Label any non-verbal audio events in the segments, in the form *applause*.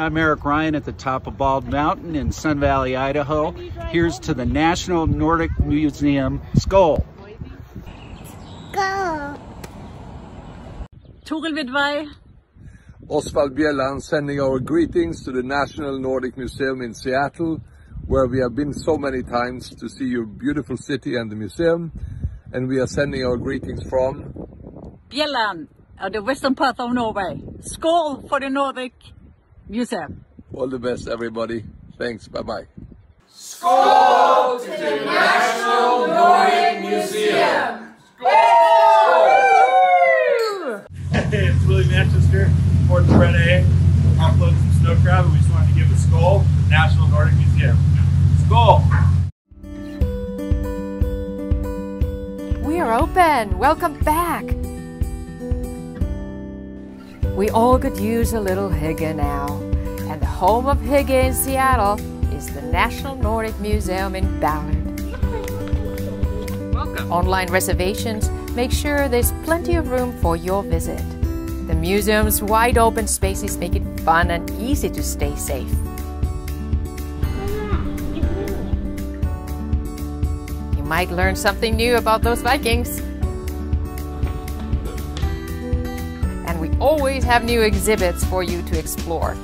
I'm Eric Ryan at the top of Bald Mountain in Sun Valley, Idaho. Here's to the National Nordic Museum Skål. Go. Toril Vidvei. Osvald Bjelland sending our greetings to the National Nordic Museum in Seattle, where we have been so many times to see your beautiful city and the museum. And we are sending our greetings from Bjelland, uh, the western part of Norway. Skål for the Nordic Museum. all the best, everybody. Thanks. Bye bye. Skål to the National Nordic Museum! Skål! Hey, it's Willie Manchester, Fort Brett A. Offload some snow crab, and we just wanted to give a skål to the National Nordic Museum. Skål! We are open. Welcome back. We all could use a little hygge now. And the home of hygge in Seattle is the National Nordic Museum in Ballard. Welcome. Online reservations make sure there's plenty of room for your visit. The museum's wide open spaces make it fun and easy to stay safe. You might learn something new about those Vikings. Always have new exhibits for you to explore.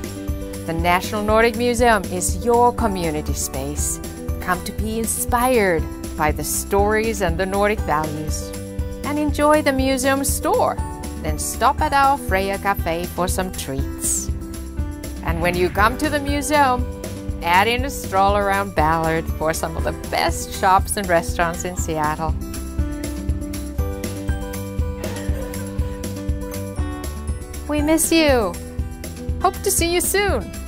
The National Nordic Museum is your community space. Come to be inspired by the stories and the Nordic values. And enjoy the museum store. Then stop at our Freya Cafe for some treats. And when you come to the museum, add in a stroll around Ballard for some of the best shops and restaurants in Seattle. We miss you. Hope to see you soon.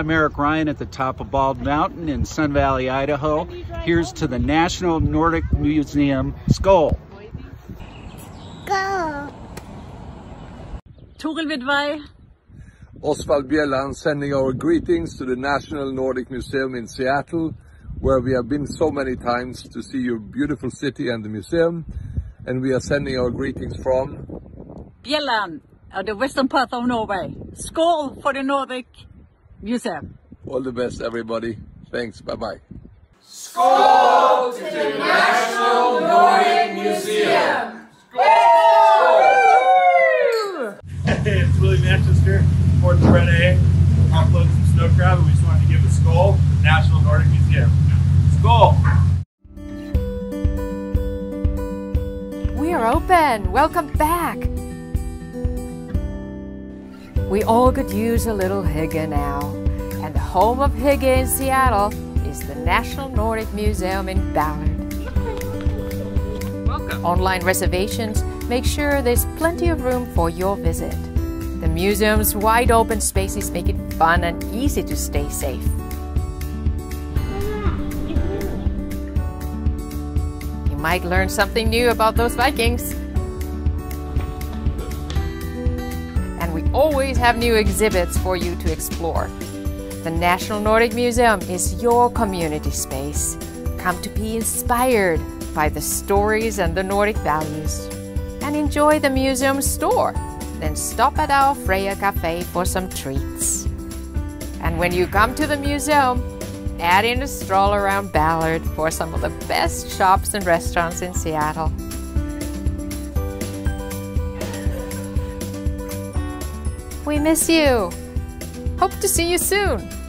I'm Eric Ryan at the top of Bald Mountain in Sun Valley, Idaho. Here's to the National Nordic Museum Skål. Toril Vidvei, Osvald Bjelland sending our greetings to the National Nordic Museum in Seattle, where we have been so many times to see your beautiful city and the museum. And we are sending our greetings from Bjelland, of the western part of Norway. Skål for the Nordic Museum. all the best, everybody. Thanks. Bye bye. Skål to the National Nordic Museum. Hey, it's Willie Manchester, Fort Fred A. Offloading some snow crab, and we just wanted to give a skål to the National Nordic Museum. Skål! We are open. Welcome back. We all could use a little hygge now. And the home of hygge in Seattle is the National Nordic Museum in Ballard. Welcome. Online reservations make sure there's plenty of room for your visit. The museum's wide open spaces make it fun and easy to stay safe. You might learn something new about those Vikings. Always have new exhibits for you to explore. The National Nordic Museum is your community space. Come to be inspired by the stories and the Nordic values. And enjoy the museum store. Then stop at our Freya Cafe for some treats. And when you come to the museum, add in a stroll around Ballard for some of the best shops and restaurants in Seattle. We miss you. Hope to see you soon.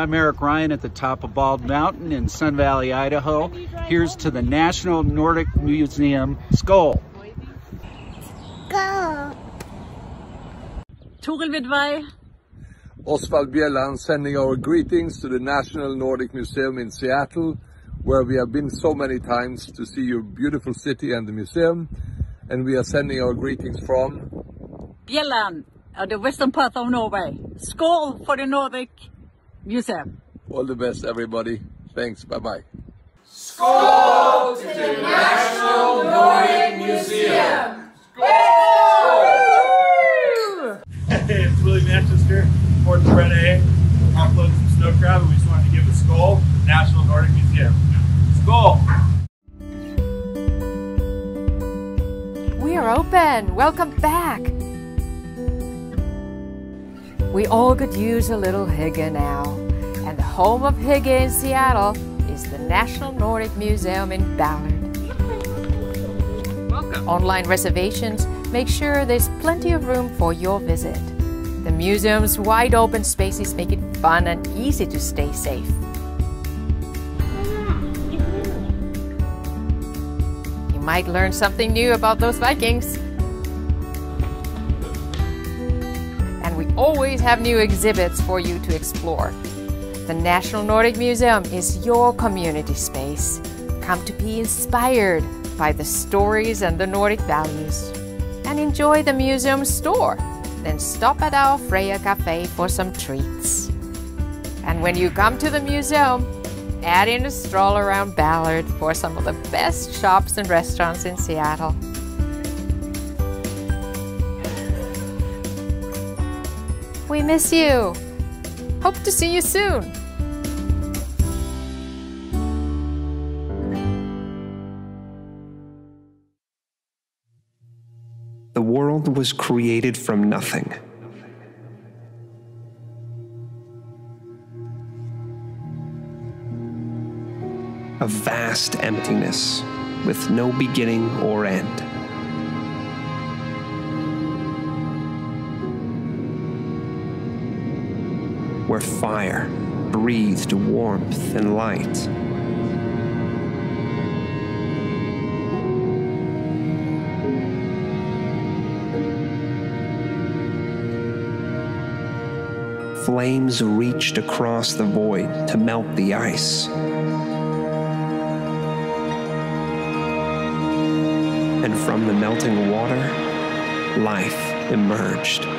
I'm Eric Ryan at the top of Bald Mountain in Sun Valley, Idaho. Here's to the National Nordic Museum Skål. Go. Toril Vidvei, Osvald Bjelland sending our greetings to the National Nordic Museum in Seattle, where we have been so many times to see your beautiful city and the museum. And we are sending our greetings from Bjelland, of the western part of Norway. Skål for the Nordic Museum. all the best, everybody. Thanks. Bye bye. Skål to the National Nordic Museum. Hey, *laughs* it's Willie Manchester, Fort Brett A. Offloading some snow crab, and we just wanted to give a skål to the National Nordic Museum. Skål! We are open. Welcome back. We all could use a little hygge now. And the home of hygge in Seattle is the National Nordic Museum in Ballard. Welcome. Online reservations make sure there's plenty of room for your visit. The museum's wide open spaces make it fun and easy to stay safe. You might learn something new about those Vikings. Always have new exhibits for you to explore. The National Nordic Museum is your community space. Come to be inspired by the stories and the Nordic values. And enjoy the museum store. Then stop at our Freya Cafe for some treats. And when you come to the museum, add in a stroll around Ballard for some of the best shops and restaurants in Seattle. We miss you. Hope to see you soon. The world was created from nothing. A vast emptiness with no beginning or end. Where fire breathed warmth and light. Flames reached across the void to melt the ice. And from the melting water, life emerged.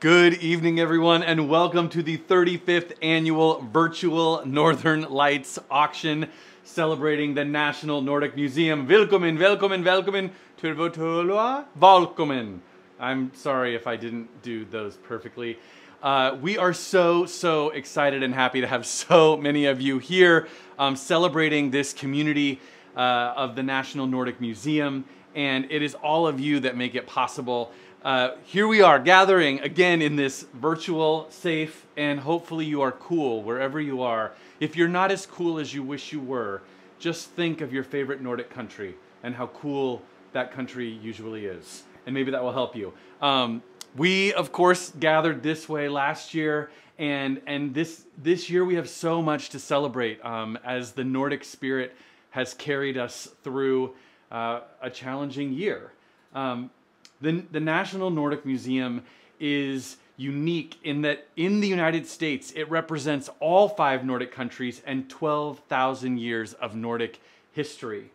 Good evening, everyone, and welcome to the 35th annual virtual Northern Lights auction celebrating the National Nordic Museum. Velkommen, velkommen til Votolua. Velkommen. I'm sorry if I didn't do those perfectly. Uh, we are so, so excited and happy to have so many of you here um, celebrating this community uh, of the National Nordic Museum. And it is all of you that make it possible. Uh, here we are gathering again in this virtual, safe, and hopefully you are cool wherever you are. If you're not as cool as you wish you were, just think of your favorite Nordic country and how cool that country usually is. And maybe that will help you. Um, we, of course, gathered this way last year, and, and this, this year we have so much to celebrate um, as the Nordic spirit has carried us through uh, a challenging year. Um, the, the National Nordic Museum is unique in that in the United States, it represents all five Nordic countries and 12,000 years of Nordic history.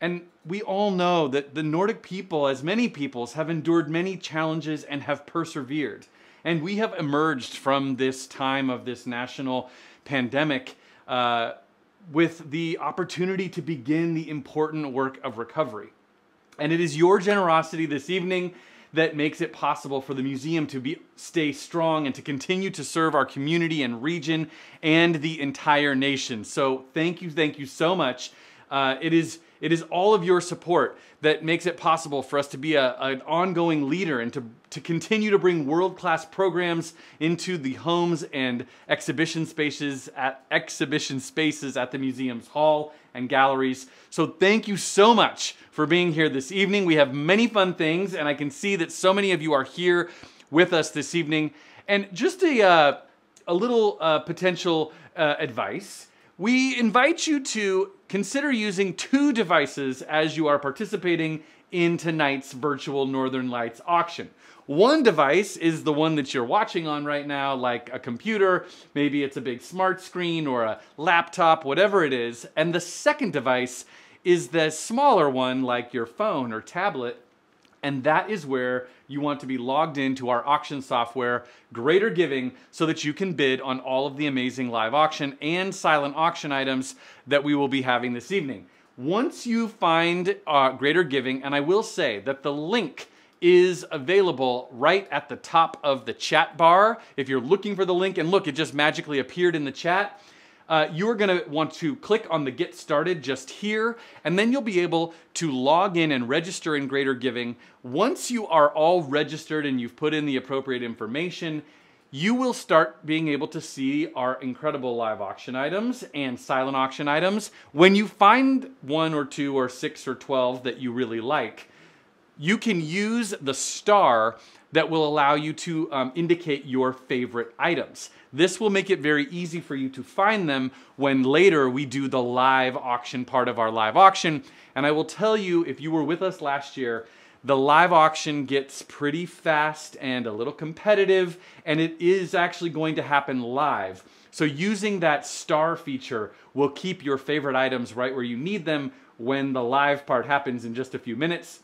And we all know that the Nordic people, as many peoples, have endured many challenges and have persevered. And we have emerged from this time of this national pandemic uh, with the opportunity to begin the important work of recovery. And it is your generosity this evening that makes it possible for the museum to be stay strong and to continue to serve our community and region and the entire nation. So thank you, thank you so much. Uh, it is it is all of your support that makes it possible for us to be a, an ongoing leader and to, to continue to bring world-class programs into the homes and exhibition spaces at exhibition spaces at the museum's hall and galleries. So thank you so much for being here this evening. We have many fun things and I can see that so many of you are here with us this evening. And just a, uh, a little uh, potential uh, advice. We invite you to consider using two devices as you are participating in tonight's virtual Northern Lights auction. One device is the one that you're watching on right now, like a computer, maybe it's a big smart screen or a laptop, whatever it is. And the second device is the smaller one, like your phone or tablet, and that is where you want to be logged into our auction software, Greater Giving, so that you can bid on all of the amazing live auction and silent auction items that we will be having this evening. Once you find uh, Greater Giving, and I will say that the link is available right at the top of the chat bar. If you're looking for the link, and look, it just magically appeared in the chat uh, you're going to want to click on the Get Started just here, and then you'll be able to log in and register in Greater Giving. Once you are all registered and you've put in the appropriate information, you will start being able to see our incredible live auction items and silent auction items. When you find one or two or six or 12 that you really like, you can use the star that will allow you to um, indicate your favorite items. This will make it very easy for you to find them when later we do the live auction part of our live auction. And I will tell you, if you were with us last year, the live auction gets pretty fast and a little competitive, and it is actually going to happen live. So using that star feature will keep your favorite items right where you need them when the live part happens in just a few minutes.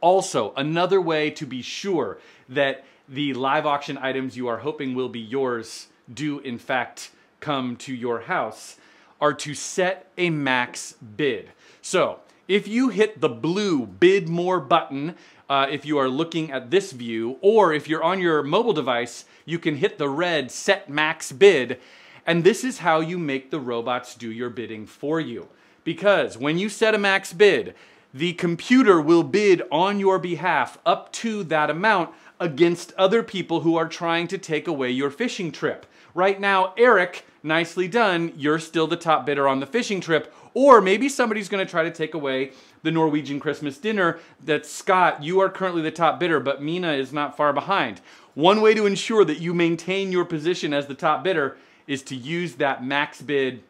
Also, another way to be sure that the live auction items you are hoping will be yours do in fact come to your house are to set a max bid. So if you hit the blue bid more button, uh, if you are looking at this view, or if you're on your mobile device, you can hit the red set max bid, and this is how you make the robots do your bidding for you. Because when you set a max bid, the computer will bid on your behalf up to that amount against other people who are trying to take away your fishing trip. Right now, Eric, nicely done, you're still the top bidder on the fishing trip. Or maybe somebody's going to try to take away the Norwegian Christmas dinner that Scott, you are currently the top bidder, but Mina is not far behind. One way to ensure that you maintain your position as the top bidder is to use that max bid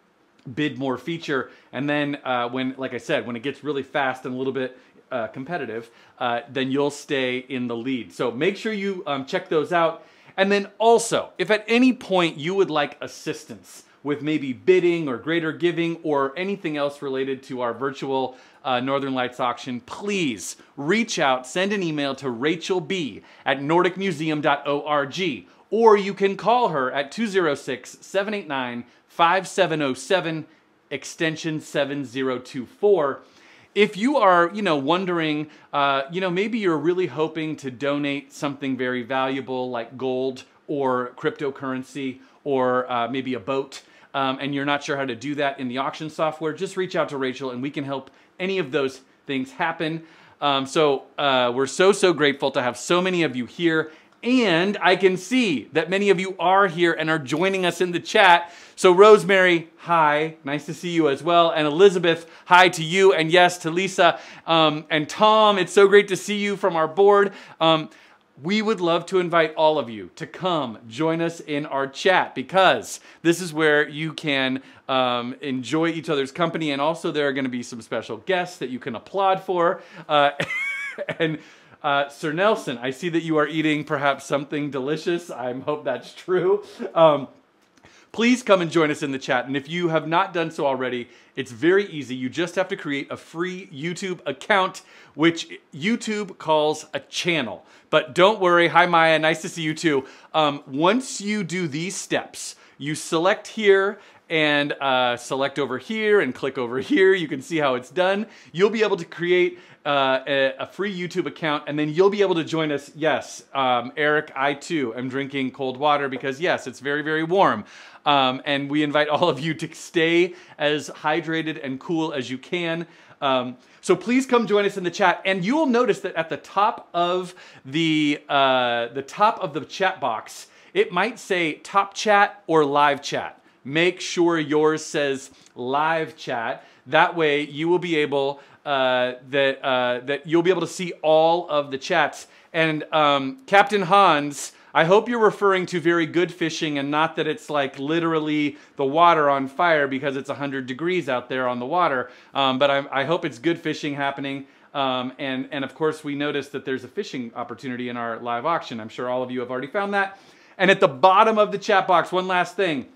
bid more feature. And then uh, when, like I said, when it gets really fast and a little bit uh, competitive, uh, then you'll stay in the lead. So make sure you um, check those out. And then also, if at any point you would like assistance with maybe bidding or greater giving or anything else related to our virtual uh, Northern Lights auction, please reach out, send an email to Rachel B at nordicmuseum.org, or you can call her at 206 789 5707 extension 7024 if you are, you know, wondering, uh, you know, maybe you're really hoping to donate something very valuable like gold or cryptocurrency or uh, maybe a boat, um, and you're not sure how to do that in the auction software, just reach out to Rachel and we can help any of those things happen. Um, so uh, we're so, so grateful to have so many of you here. And I can see that many of you are here and are joining us in the chat. So, Rosemary, hi, nice to see you as well. And Elizabeth, hi to you. And yes, to Lisa um, and Tom, it's so great to see you from our board. Um, we would love to invite all of you to come join us in our chat because this is where you can um, enjoy each other's company. And also, there are going to be some special guests that you can applaud for. Uh, *laughs* and uh, Sir Nelson, I see that you are eating perhaps something delicious. I hope that's true. Um, please come and join us in the chat. And if you have not done so already, it's very easy. You just have to create a free YouTube account, which YouTube calls a channel. But don't worry. Hi, Maya. Nice to see you too. Um, once you do these steps, you select here and uh, select over here and click over here. You can see how it's done. You'll be able to create uh, a, a, free YouTube account, and then you'll be able to join us. Yes, um, Eric, I too am drinking cold water because, yes, it's very, very warm. Um, and we invite all of you to stay as hydrated and cool as you can. Um, so please come join us in the chat, and you will notice that at the top of the uh, the top of the chat box, it might say top chat or live chat. Make sure yours says live chat. That way, you will be able uh, that uh, that you'll be able to see all of the chats. And um, Captain Hans, I hope you're referring to very good fishing and not that it's like literally the water on fire because it's 100 degrees out there on the water. Um, but I, I, hope it's good fishing happening. Um, and, and of course, we noticed that there's a fishing opportunity in our live auction. I'm sure all of you have already found that. And at the bottom of the chat box, one last thing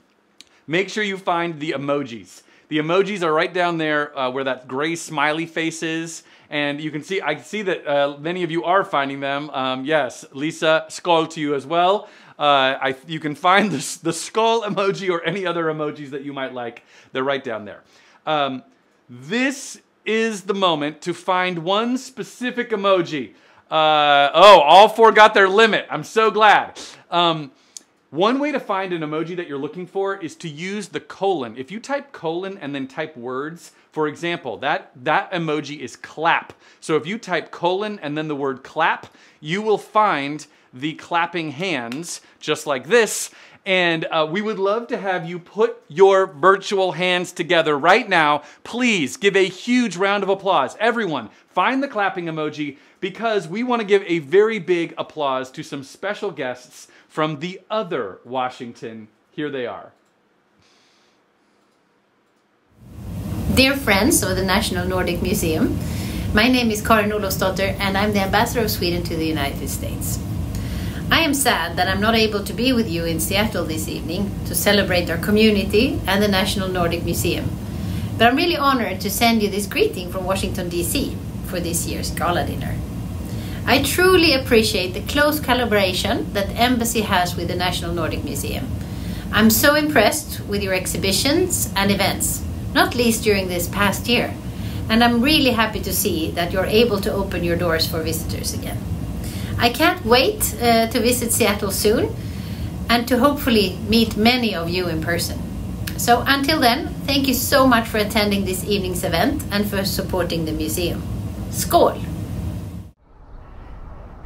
make sure you find the emojis. The emojis are right down there uh, where that gray smiley face is. And you can see, I can see that uh, many of you are finding them. Um, yes, Lisa, skål to you as well. Uh, I, you can find *laughs* the, the skull emoji or any other emojis that you might like. They're right down there. Um, this is the moment to find one specific emoji. Uh, oh, all four got their limit. I'm so glad. Um, one way to find an emoji that you're looking for is to use the colon. If you type colon and then type words, for example, that, that emoji is clap. So if you type colon and then the word clap, you will find the clapping hands just like this. And uh, we would love to have you put your virtual hands together right now. Please give a huge round of applause. Everyone, find the clapping emoji because we want to give a very big applause to some special guests from the other Washington. Here they are. Dear friends of the National Nordic Museum, my name is Karin Olofsdotter and I'm the ambassador of Sweden to the United States. I am sad that I'm not able to be with you in Seattle this evening to celebrate our community and the National Nordic Museum. But I'm really honored to send you this greeting from Washington, D.C. for this year's gala dinner. I truly appreciate the close collaboration that the Embassy has with the National Nordic Museum. I'm so impressed with your exhibitions and events, not least during this past year, and I'm really happy to see that you're able to open your doors for visitors again. I can't wait uh, to visit Seattle soon and to hopefully meet many of you in person. So until then, thank you so much for attending this evening's event and for supporting the museum. Skål!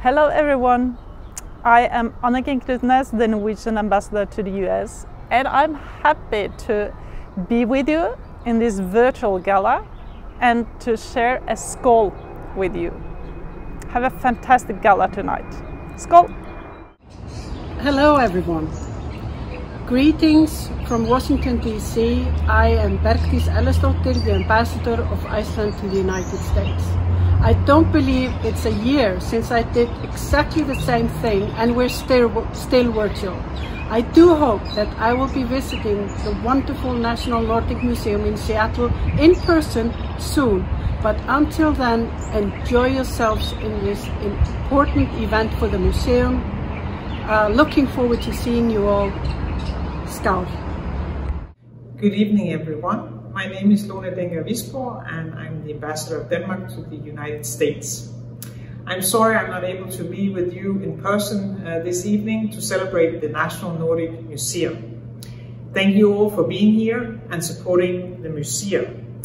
Hello everyone, I am Anniken Krutnes, the Norwegian ambassador to the US, and I'm happy to be with you in this virtual gala and to share a skål with you. Have a fantastic gala tonight. Skål! Hello everyone. Greetings from Washington DC. I am Bergdís Ellertsdóttir, the ambassador of Iceland to the United States. I don't believe it's a year since I did exactly the same thing and we're still, still virtual. I do hope that I will be visiting the wonderful National Nordic Museum in Seattle in person soon But until then, enjoy yourselves in this important event for the museum. Uh, looking forward to seeing you all. Scout. Good evening, everyone. My name is Lone Dencker Wisborg, and I'm the ambassador of Denmark to the United States. I'm sorry I'm not able to be with you in person uh, this evening to celebrate the National Nordic Museum. Thank you all for being here and supporting the museum.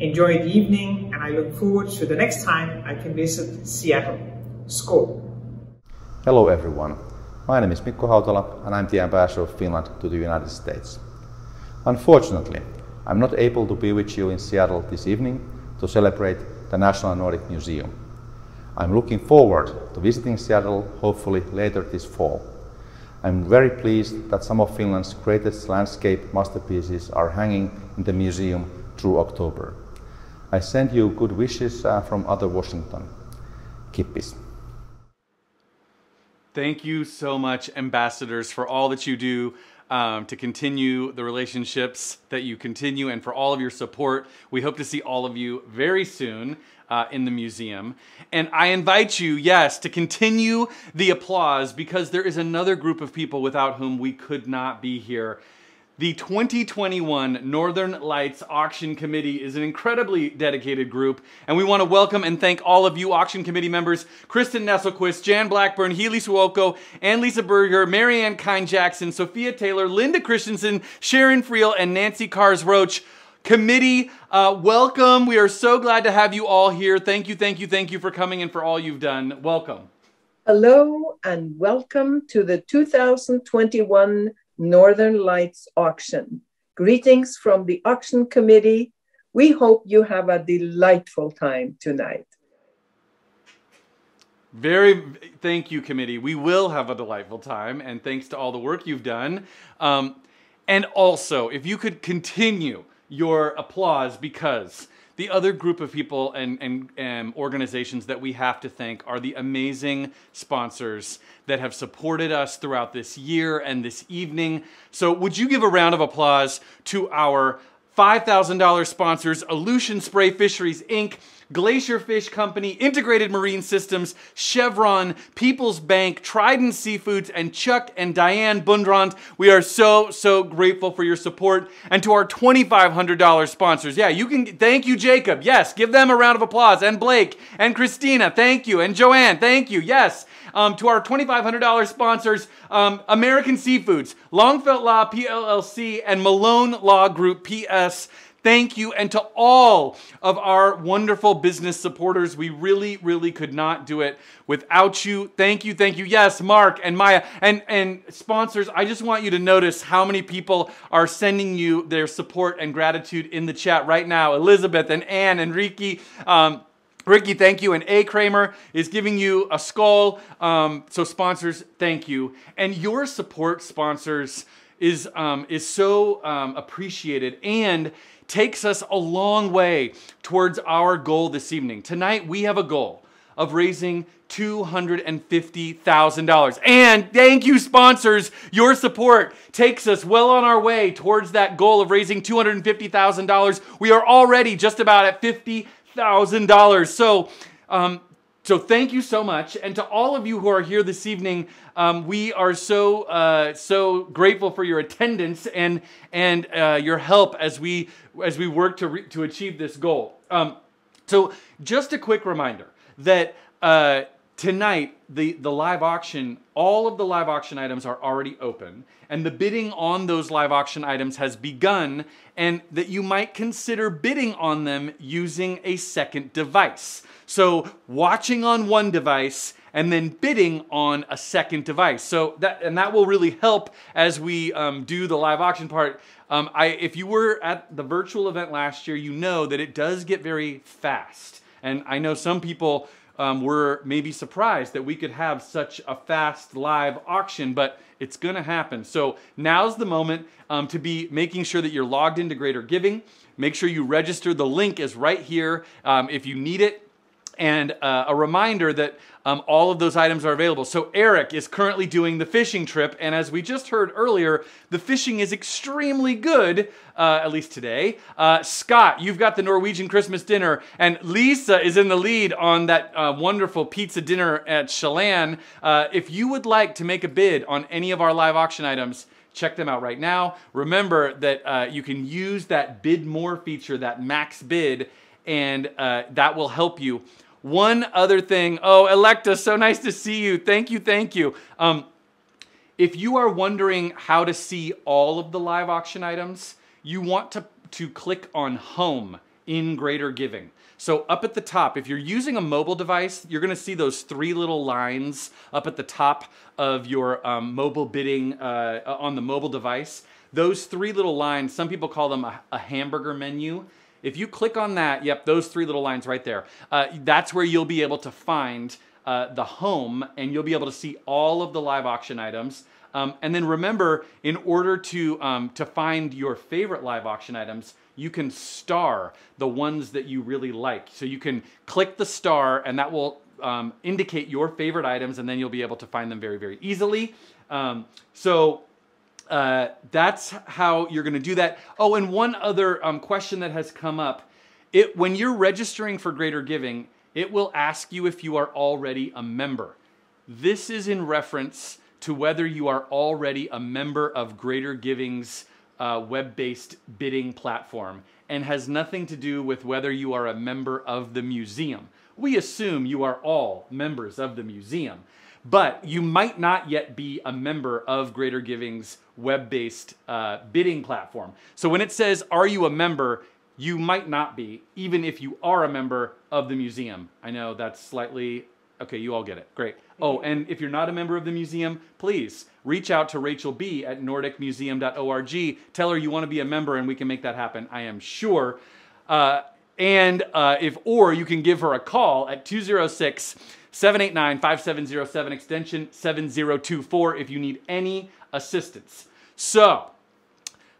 Enjoy the evening and I look forward to the next time I can visit Seattle. Skål! Hello everyone. My name is Mikko Hautala and I'm the ambassador of Finland to the United States. Unfortunately, I'm not able to be with you in Seattle this evening to celebrate the National Nordic Museum. I'm looking forward to visiting Seattle hopefully later this fall. I'm very pleased that some of Finland's greatest landscape masterpieces are hanging in the museum through October. I send you good wishes uh, from other Washington. Keep Kippis. Thank you so much, ambassadors, for all that you do um, to continue the relationships that you continue and for all of your support. We hope to see all of you very soon uh, in the museum. And I invite you, yes, to continue the applause because there is another group of people without whom we could not be here. The 2021 Northern Lights Auction Committee is an incredibly dedicated group, and we want to welcome and thank all of you auction committee members, Kristen Nesselquist, Jan Blackburn, Healy Suoko, Ann Lisa Berger, Marianne Kine Jackson, Sophia Taylor, Linda Christensen, Sharon Friel, and Nancy Cars Roach. Committee, uh, welcome. We are so glad to have you all here. Thank you, thank you, thank you for coming and for all you've done. Welcome. Hello and welcome to the 2021 Northern Lights Auction. Greetings from the Auction Committee. We hope you have a delightful time tonight. Very thank you, committee. We will have a delightful time, and thanks to all the work you've done. Um, and also, if you could continue your applause because the other group of people and, and, and, organizations that we have to thank are the amazing sponsors that have supported us throughout this year and this evening. So, would you give a round of applause to our $5,000 sponsors, Aleutian Spray Fisheries Inc., Glacier Fish Company, Integrated Marine Systems, Chevron, People's Bank, Trident Seafoods, and Chuck and Diane Bundrant. We are so, so grateful for your support. And to our $2,500 sponsors, yeah, you can, thank you, Jacob. Yes, give them a round of applause. And Blake, and Christina, thank you. And Joanne, thank you. Yes. Um, to our $2,500 sponsors, um, American Seafoods, Longfelt Law PLLC, and Malone Law Group PS. Thank you. And to all of our wonderful business supporters, we really, really could not do it without you. Thank you, thank you. Yes, Mark and Maya and, and sponsors, I just want you to notice how many people are sending you their support and gratitude in the chat right now. Elizabeth and Anne and Ricky. Um, Ricky, thank you. And A. Kramer is giving you a skål. Um, so, sponsors, thank you. And your support, sponsors, is, um, is so um, appreciated and takes us a long way towards our goal this evening. Tonight, we have a goal of raising $250,000. And thank you, sponsors. Your support takes us well on our way towards that goal of raising $250,000. We are already just about at $50,000. So, um, so thank you so much, and to all of you who are here this evening, um, we are so uh, so grateful for your attendance and and uh, your help as we as we work to re- to achieve this goal. Um, so just a quick reminder that uh, tonight the the live auction, all of the live auction items are already open, and the bidding on those live auction items has begun, and that you might consider bidding on them using a second device. So watching on one device and then bidding on a second device. So that and that will really help as we um, do the live auction part. Um, I, if you were at the virtual event last year, you know that it does get very fast. And I know some people um, were maybe surprised that we could have such a fast live auction, but it's to happen. So now's the moment um, to be making sure that you're logged into Greater Giving. Make sure you register. The link is right here. Um, if you need it, and uh, a reminder that um, all of those items are available. So Eric is currently doing the fishing trip, and as we just heard earlier, the fishing is extremely good, uh, at least today. Uh, Scott, you've got the Norwegian Christmas dinner, and Lisa is in the lead on that uh, wonderful pizza dinner at Chelan. Uh, if you would like to make a bid on any of our live auction items, check them out right now. Remember that uh, you can use that bid more feature, that max bid, and uh, that will help you one other thing. Oh, Electa, so nice to see you. Thank you, thank you. Um, if you are wondering how to see all of the live auction items, you want to, to click on Home in Greater Giving. So up at the top, if you're using a mobile device, you're gonna see those three little lines up at the top of your um, mobile bidding uh, on the mobile device. Those three little lines, some people call them a, a hamburger menu. If you click on that, yep, those three little lines right there, uh, that's where you'll be able to find uh, the home and you'll be able to see all of the live auction items. Um, and then remember, in order to, um, to find your favorite live auction items, you can star the ones that you really like. So you can click the star and that will um, indicate your favorite items and then you'll be able to find them very, very easily. Um, so uh, that's how you're going to do that. Oh, and one other um, question that has come up. It, when you're registering for Greater Giving, it will ask you if you are already a member. This is in reference to whether you are already a member of Greater Giving's uh, web-based bidding platform and has nothing to do with whether you are a member of the museum. We assume you are all members of the museum but you might not yet be a member of Greater Giving's web-based uh, bidding platform. So when it says, are you a member, you might not be, even if you are a member of the museum. I know that's slightly, okay, you all get it, great. Oh, and if you're not a member of the museum, please reach out to Rachel B at nordicmuseum.org. Tell her you want to be a member and we can make that happen, I am sure. Uh, and uh, if, or you can give her a call at 206 789 5707, extension 7024, if you need any assistance. So,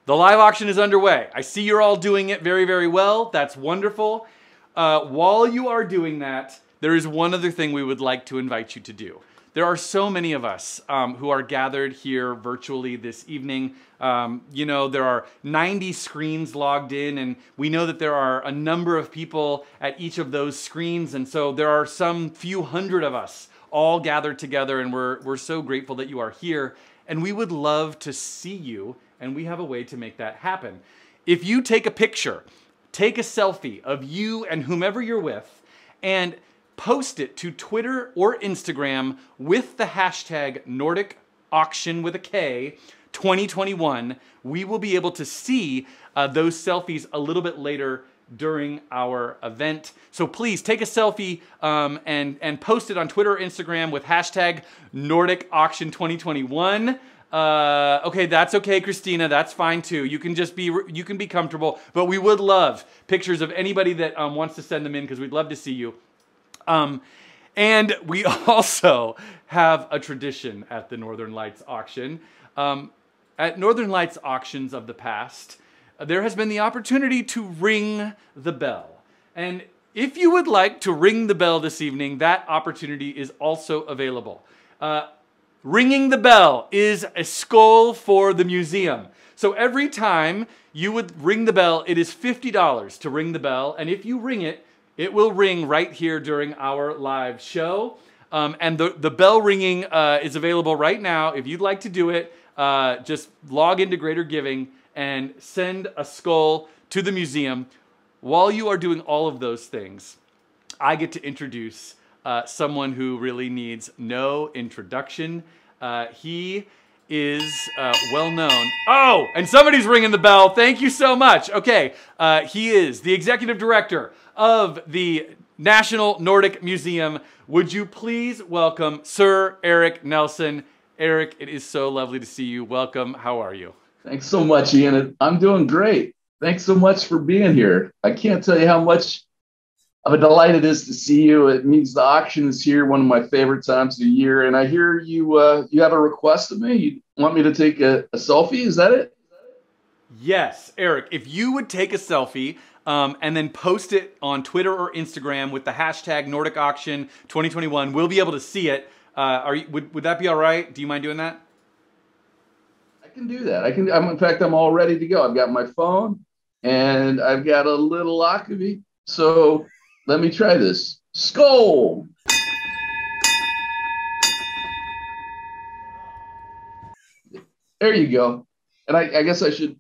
the live auction is underway. I see you're all doing it very, very well. That's wonderful. Uh, while you are doing that, there is one other thing we would like to invite you to do. There are so many of us um, who are gathered here virtually this evening. Um, you know, there are 90 screens logged in, and we know that there are a number of people at each of those screens, and so there are some few hundred of us all gathered together, and we're, we're so grateful that you are here. And we would love to see you, and we have a way to make that happen. If you take a picture, take a selfie of you and whomever you're with, and post it to Twitter or Instagram with the hashtag Nordic Auction with a K 2021. We will be able to see uh, those selfies a little bit later during our event. So please take a selfie um, and, and post it on Twitter or Instagram with hashtag Nordic Auction 2021. Uh, okay, that's okay, Christina. That's fine too. You can just be you can be comfortable, but we would love pictures of anybody that um, wants to send them in because we'd love to see you. Um, and we *laughs* also have a tradition at the Northern Lights auction. Um, at Northern Lights auctions of the past, there has been the opportunity to ring the bell. And if you would like to ring the bell this evening, that opportunity is also available. Uh, ringing the bell is a skål for the museum. So every time you would ring the bell, it is $50 to ring the bell. And if you ring it, it will ring right here during our live show. Um, and the, the bell ringing uh, is available right now. If you'd like to do it, uh, just log into Greater Giving and send a skål to the museum. While you are doing all of those things, I get to introduce uh, someone who really needs no introduction. Uh, he is uh, well known. Oh, and somebody's ringing the bell. Thank you so much. Okay, uh, he is the executive director of the National Nordic Museum. Would you please welcome Sir Eric Nelson? Eric, it is so lovely to see you. Welcome. How are you? Thanks so much, Ian. I'm doing great. Thanks so much for being here. I can't tell you how much of a delight it is to see you. It means the auction is here, one of my favorite times of the year. And I hear you uh, you have a request of me. You want me to take a, a selfie? Is that it? Yes, Eric. If you would take a selfie um, and then post it on Twitter or Instagram with the hashtag Nordic Auction 2021. We'll be able to see it. Uh, are you, would, would that be all right? Do you mind doing that? I can do that. I can. I'm, in fact, I'm all ready to go. I've got my phone and I've got a little Akavy. So let me try this. Skål. There you go. And I, I guess I should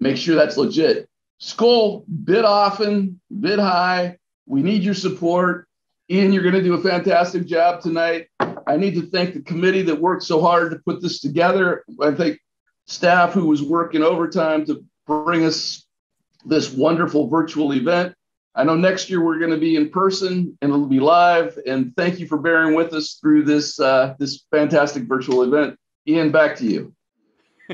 make sure that's legit. Skål, bid often, bid high. We need your support. Ian, you're going to do a fantastic job tonight. I need to thank the committee that worked so hard to put this together. I thank staff who was working overtime to bring us this wonderful virtual event. I know next year we're going to be in person and it'll be live. And thank you for bearing with us through this uh, this fantastic virtual event. Ian, back to you.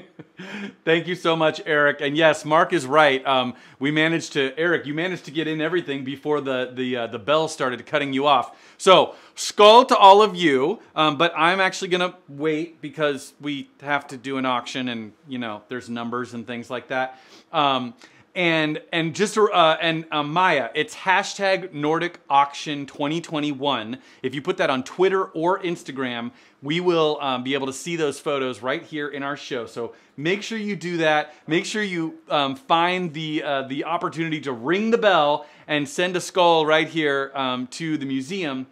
*laughs* Thank you so much, Eric. And yes, Mark is right. Um, we managed to, Eric, you managed to get in everything before the the uh, the bell started cutting you off. So skål to all of you. Um, but I'm actually gonna wait because we have to do an auction, and you know, there's numbers and things like that. Um, and and just uh, and uh, Maya, it's hashtag Nordic Auction 2021. If you put that on Twitter or Instagram, we will um, be able to see those photos right here in our show. So make sure you do that. Make sure you um, find the uh, the opportunity to ring the bell and send a skål right here um, to the museum.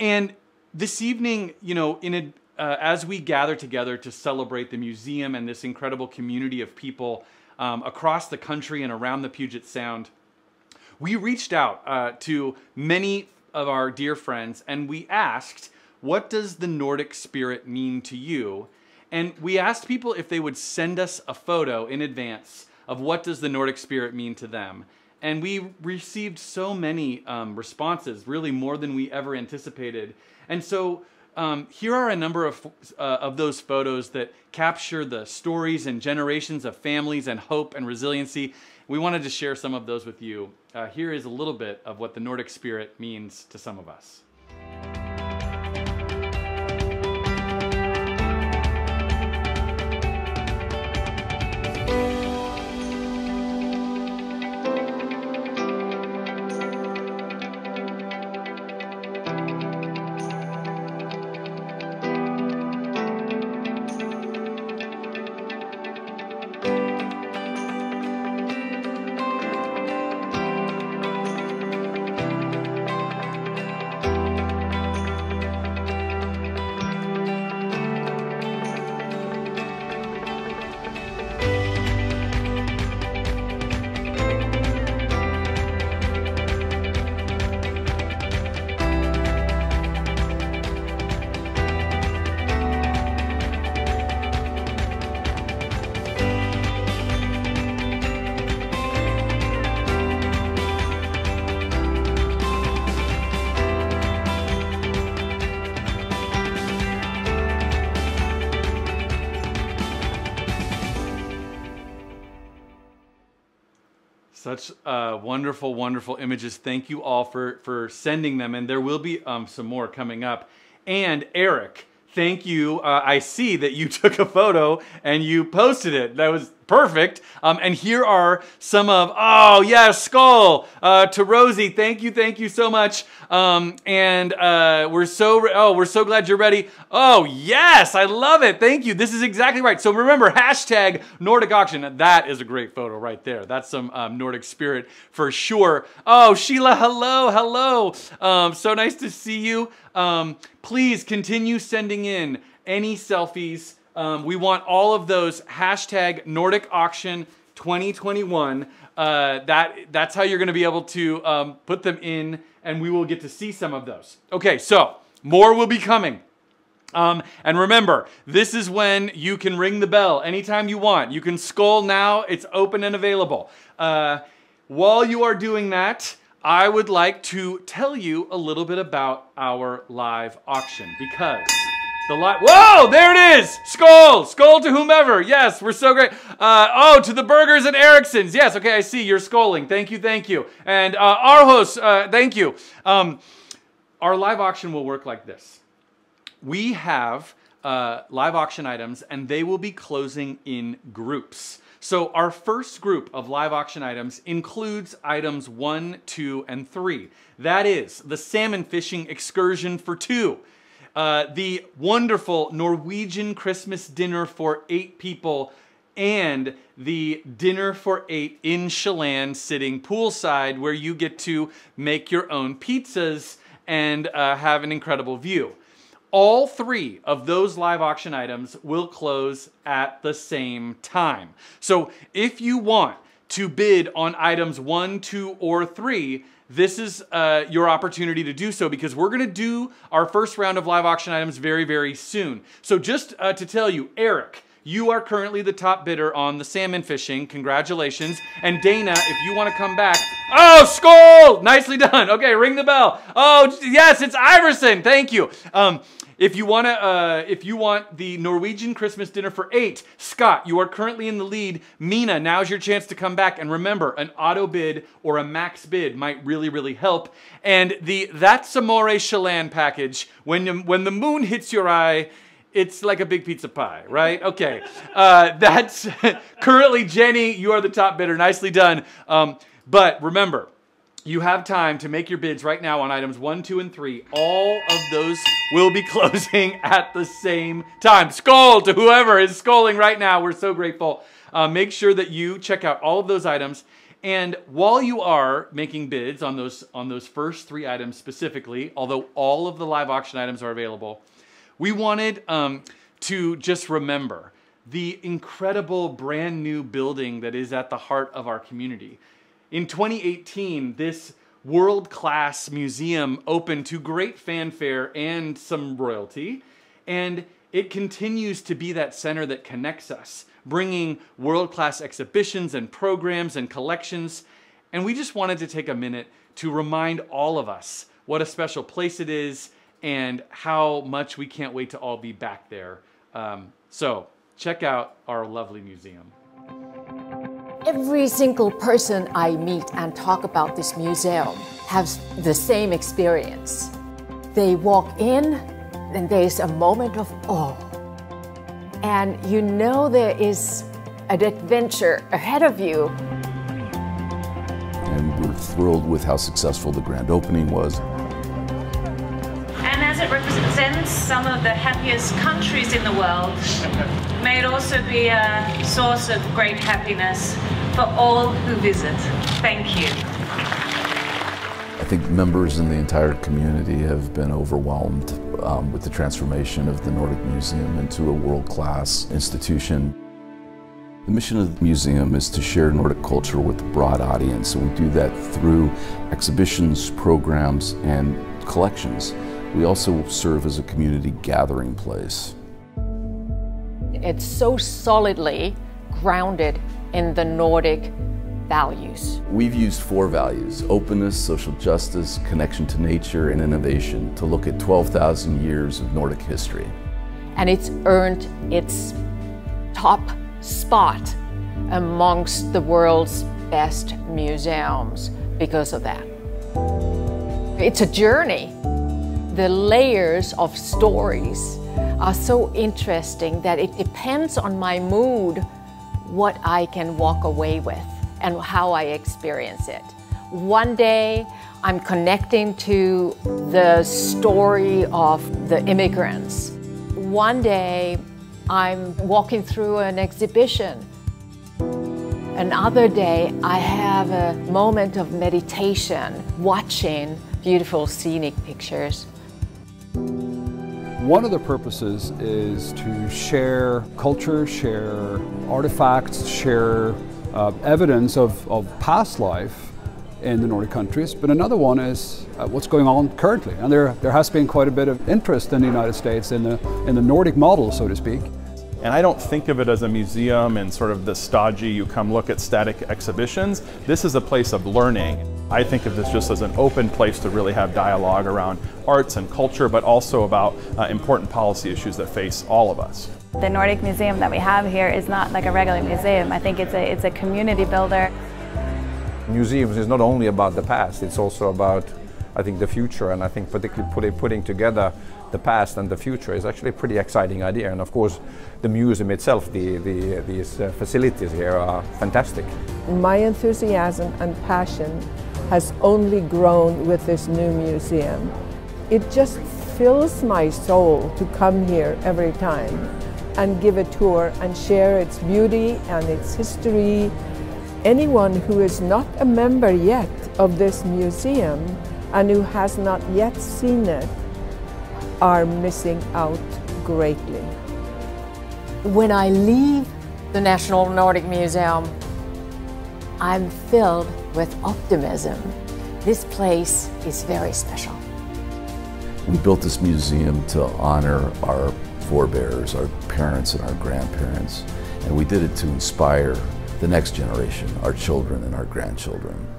And this evening, you know, in a, uh, as we gather together to celebrate the museum and this incredible community of people um, across the country and around the Puget Sound, we reached out uh, to many of our dear friends and we asked, what does the Nordic spirit mean to you? And we asked people if they would send us a photo in advance of what does the Nordic spirit mean to them. And we received so many um, responses, really more than we ever anticipated. And so um, here are a number of, uh, of those photos that capture the stories and generations of families and hope and resiliency. We wanted to share some of those with you. Uh, here is a little bit of what the Nordic spirit means to some of us. Wonderful, wonderful images. Thank you all for, for sending them. And there will be um, some more coming up. And Eric, thank you. Uh, I see that you *laughs* took a photo and you posted it. That was perfect. Um, and here are some of, oh yeah, skål uh, to Rosie. Thank you, thank you so much. Um, and uh, we're so, oh, we're so glad you're ready. Oh yes, I love it. Thank you. This is exactly right. So remember, hashtag Nordic Auction. That is a great photo right there. That's some um, Nordic spirit for sure. Oh, Sheila, hello, hello. Um, so nice to see you. Um, please continue sending in any selfies um, we want all of those hashtag Nordic Auction 2021. Uh, that that's how you're going to be able to um, put them in, and we will get to see some of those. Okay, so more will be coming. Um, and remember, this is when you can ring the bell anytime you want. You can skål now, it's open and available. Uh, while you are doing that, I would like to tell you a little bit about our live auction because the light. Whoa, there it is. Skål. Skål to whomever. Yes, we're so great. Uh, oh, to the Burgers and Ericksons. Yes, okay, I see. You're sculling. Thank you, thank you. And uh, Arhos, uh, thank you. Um, our live auction will work like this. We have uh, live auction items, and they will be closing in groups. So our first group of live auction items includes items one, two, and three. That is the salmon fishing excursion for two, uh, the wonderful Norwegian Christmas dinner for eight people, and the dinner for eight in Chelan sitting poolside where you get to make your own pizzas and uh, have an incredible view. All three of those live auction items will close at the same time. So if you want to bid on items one, two, or three, this is uh, your opportunity to do so because we're going to do our first round of live auction items very, very soon. So just uh, to tell you, Eric, you are currently the top bidder on the salmon fishing. Congratulations. And Dana, if you want to come back. Oh, Skål! Nicely done. Okay, ring the bell. Oh, yes, it's Iverson. Thank you. Um, if you want to, uh, if you want the Norwegian Christmas dinner for eight, Scott, you are currently in the lead. Mina, now's your chance to come back. And remember, an auto bid or a max bid might really, really help. And the That's Amore Chelan package, when, you, when the moon hits your eye, it's like a big pizza pie, right? Okay. *laughs* Uh, that's *laughs* currently Jenny. You are the top bidder. Nicely done. Um, but remember, you have time to make your bids right now on items one, two, and three. All of those will be *laughs* closing at the same time. Skål to whoever is scolling right now. We're so grateful. Uh, make sure that you check out all of those items. And while you are making bids on those on those first three items specifically, although all of the live auction items are available, we wanted um, to just remember the incredible brand new building that is at the heart of our community. In 2018, this world class museum opened to great fanfare and some royalty, and it continues to be that center that connects us, bringing world class exhibitions and programs and collections. And we just wanted to take a minute to remind all of us what a special place it is and how much we can't wait to all be back there. Um, so check out our lovely museum. Every single person I meet and talk about this museum has the same experience. They walk in and there's a moment of awe. And you know there is an adventure ahead of you. And we're thrilled with how successful the grand opening was And as it represents some of the happiest countries in the world, may it also be a source of great happiness for all who visit. Thank you. I think members in the entire community have been overwhelmed um, with the transformation of the Nordic Museum into a world-class institution. The mission of the museum is to share Nordic culture with a broad audience, and we do that through exhibitions, programs, and collections. We also serve as a community gathering place. It's so solidly grounded in the Nordic values. We've used four values openness, social justice, connection to nature, and innovation to look at 12,000 years of Nordic history. And it's earned its top spot amongst the world's best museums because of that. It's a journey the layers of stories are so interesting that it depends on my mood what I can walk away with and how I experience it. One day I'm connecting to the story of the immigrants. One day I'm walking through an exhibition. Another day I have a moment of meditation, watching beautiful scenic pictures. One of the purposes is to share culture, share artifacts, share uh, evidence of, of past life in the Nordic countries, but another one is uh, what's going on currently. And there, there has been quite a bit of interest in the United States in the, in the Nordic model, so to speak. And I don't think of it as a museum and sort of the stodgy, you come look at static exhibitions. This is a place of learning. I think of this just as an open place to really have dialogue around arts and culture, but also about uh, important policy issues that face all of us. The Nordic Museum that we have here is not like a regular museum. I think it's a, it's a community builder. Museums is not only about the past, it's also about I think the future, and I think particularly putting, putting together the past and the future is actually a pretty exciting idea. And of course, the museum itself, the, the, these uh, facilities here are fantastic. My enthusiasm and passion has only grown with this new museum. It just fills my soul to come here every time and give a tour and share its beauty and its history. Anyone who is not a member yet of this museum and who has not yet seen it are missing out greatly. When I leave the National Nordic Museum, I'm filled with optimism. This place is very special. We built this museum to honor our forebears, our parents and our grandparents, and we did it to inspire the next generation, our children and our grandchildren.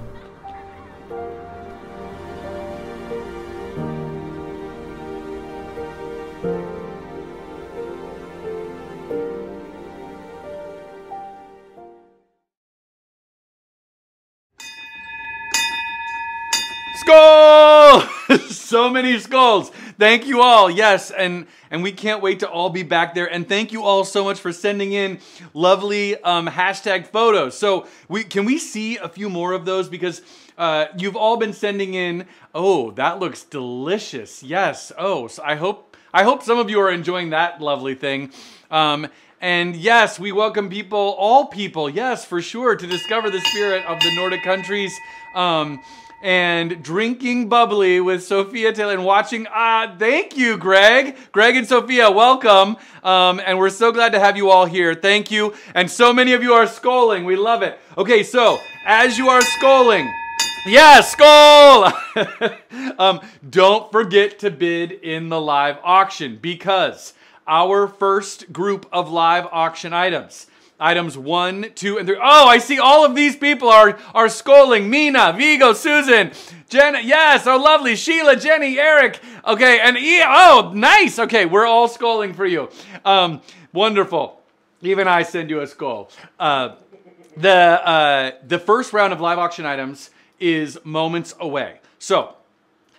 So many skåls. Thank you all. Yes, and and we can't wait to all be back there. And thank you all so much for sending in lovely um, hashtag photos. So we can we see a few more of those because uh, you've all been sending in. Oh, that looks delicious. Yes. Oh, so I hope I hope some of you are enjoying that lovely thing. Um, and yes, we welcome people, all people, yes, for sure, to discover the spirit of the Nordic countries. Um, and drinking bubbly with Sophia Taylor and watching. Ah, uh, thank you, Greg. Greg and Sophia, welcome. Um, and we're so glad to have you all here. Thank you. And so many of you are sculling. We love it. Okay, so as you are sculling, yeah, skål! *laughs* um, don't forget to bid in the live auction because our first group of live auction items Items one, two, and three. Oh, I see all of these people are, are scolding. Mina, Vigo, Susan, Jenna. Yes, oh, lovely. Sheila, Jenny, Eric. Okay, and e- oh, nice. Okay, we're all scolding for you. Um, wonderful. Even I send you a skål. Uh, the, uh, the first round of live auction items is moments away. So,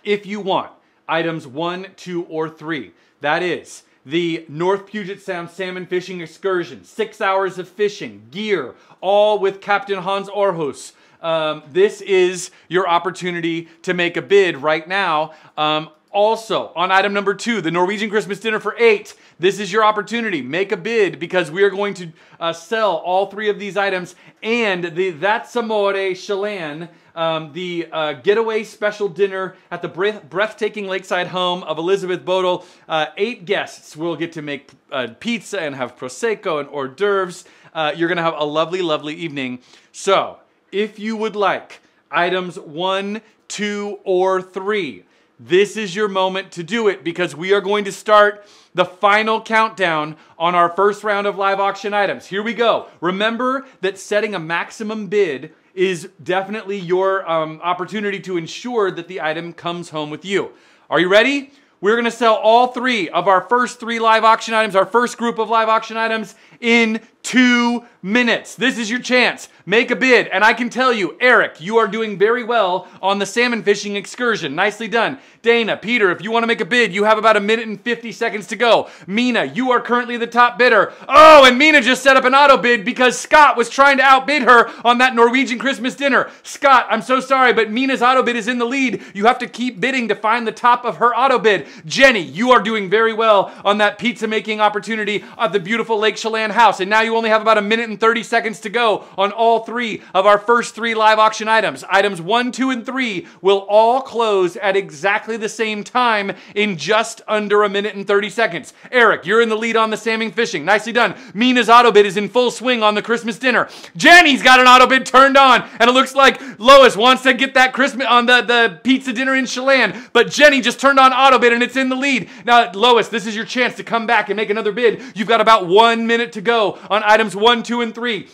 if you want items one, two, or three, that is the North Puget Sound salmon fishing excursion, six hours of fishing, gear, all with Captain Hans Orhus. Um, this is your opportunity to make a bid right now. Um, also, on item number two, the Norwegian Christmas dinner for eight. This is your opportunity. Make a bid because we are going to uh, sell all three of these items and the That's Amore Chelan um, the uh, getaway special dinner at the breath- breathtaking lakeside home of Elizabeth Bodel. Uh, eight guests will get to make uh, pizza and have prosecco and hors d'oeuvres. Uh, you're going to have a lovely, lovely evening. So, if you would like items one, two, or three, this is your moment to do it because we are going to start the final countdown on our first round of live auction items. Here we go. Remember that setting a maximum bid is definitely your um, opportunity to ensure that the item comes home with you. Are you ready? We're going to sell all three of our first three live auction items, our first group of live auction items in two minutes. This is your chance. Make a bid. And I can tell you, Eric, you are doing very well on the salmon fishing excursion. Nicely done. Dana, Peter, if you want to make a bid, you have about a minute and 50 seconds to go. Mina, you are currently the top bidder. Oh, and Mina just set up an auto bid because Scott was trying to outbid her on that Norwegian Christmas dinner. Scott, I'm so sorry, but Mina's auto bid is in the lead. You have to keep bidding to find the top of her auto bid. Jenny, you are doing very well on that pizza making opportunity at the beautiful Lake Chelan house. And now you only have about a minute and 30 seconds to go on all three of our first three live auction items. Items one, two, and three will all close at exactly the same time in just under a minute and 30 seconds. Eric, you're in the lead on the salmon fishing. Nicely done. Mina's auto bid is in full swing on the Christmas dinner. Jenny's got an auto bid turned on, and it looks like Lois wants to get that Christmas on the, the pizza dinner in Chelan, but Jenny just turned on auto bid and it's in the lead. Now, Lois, this is your chance to come back and make another bid. You've got about one minute to go on items one, two, and three.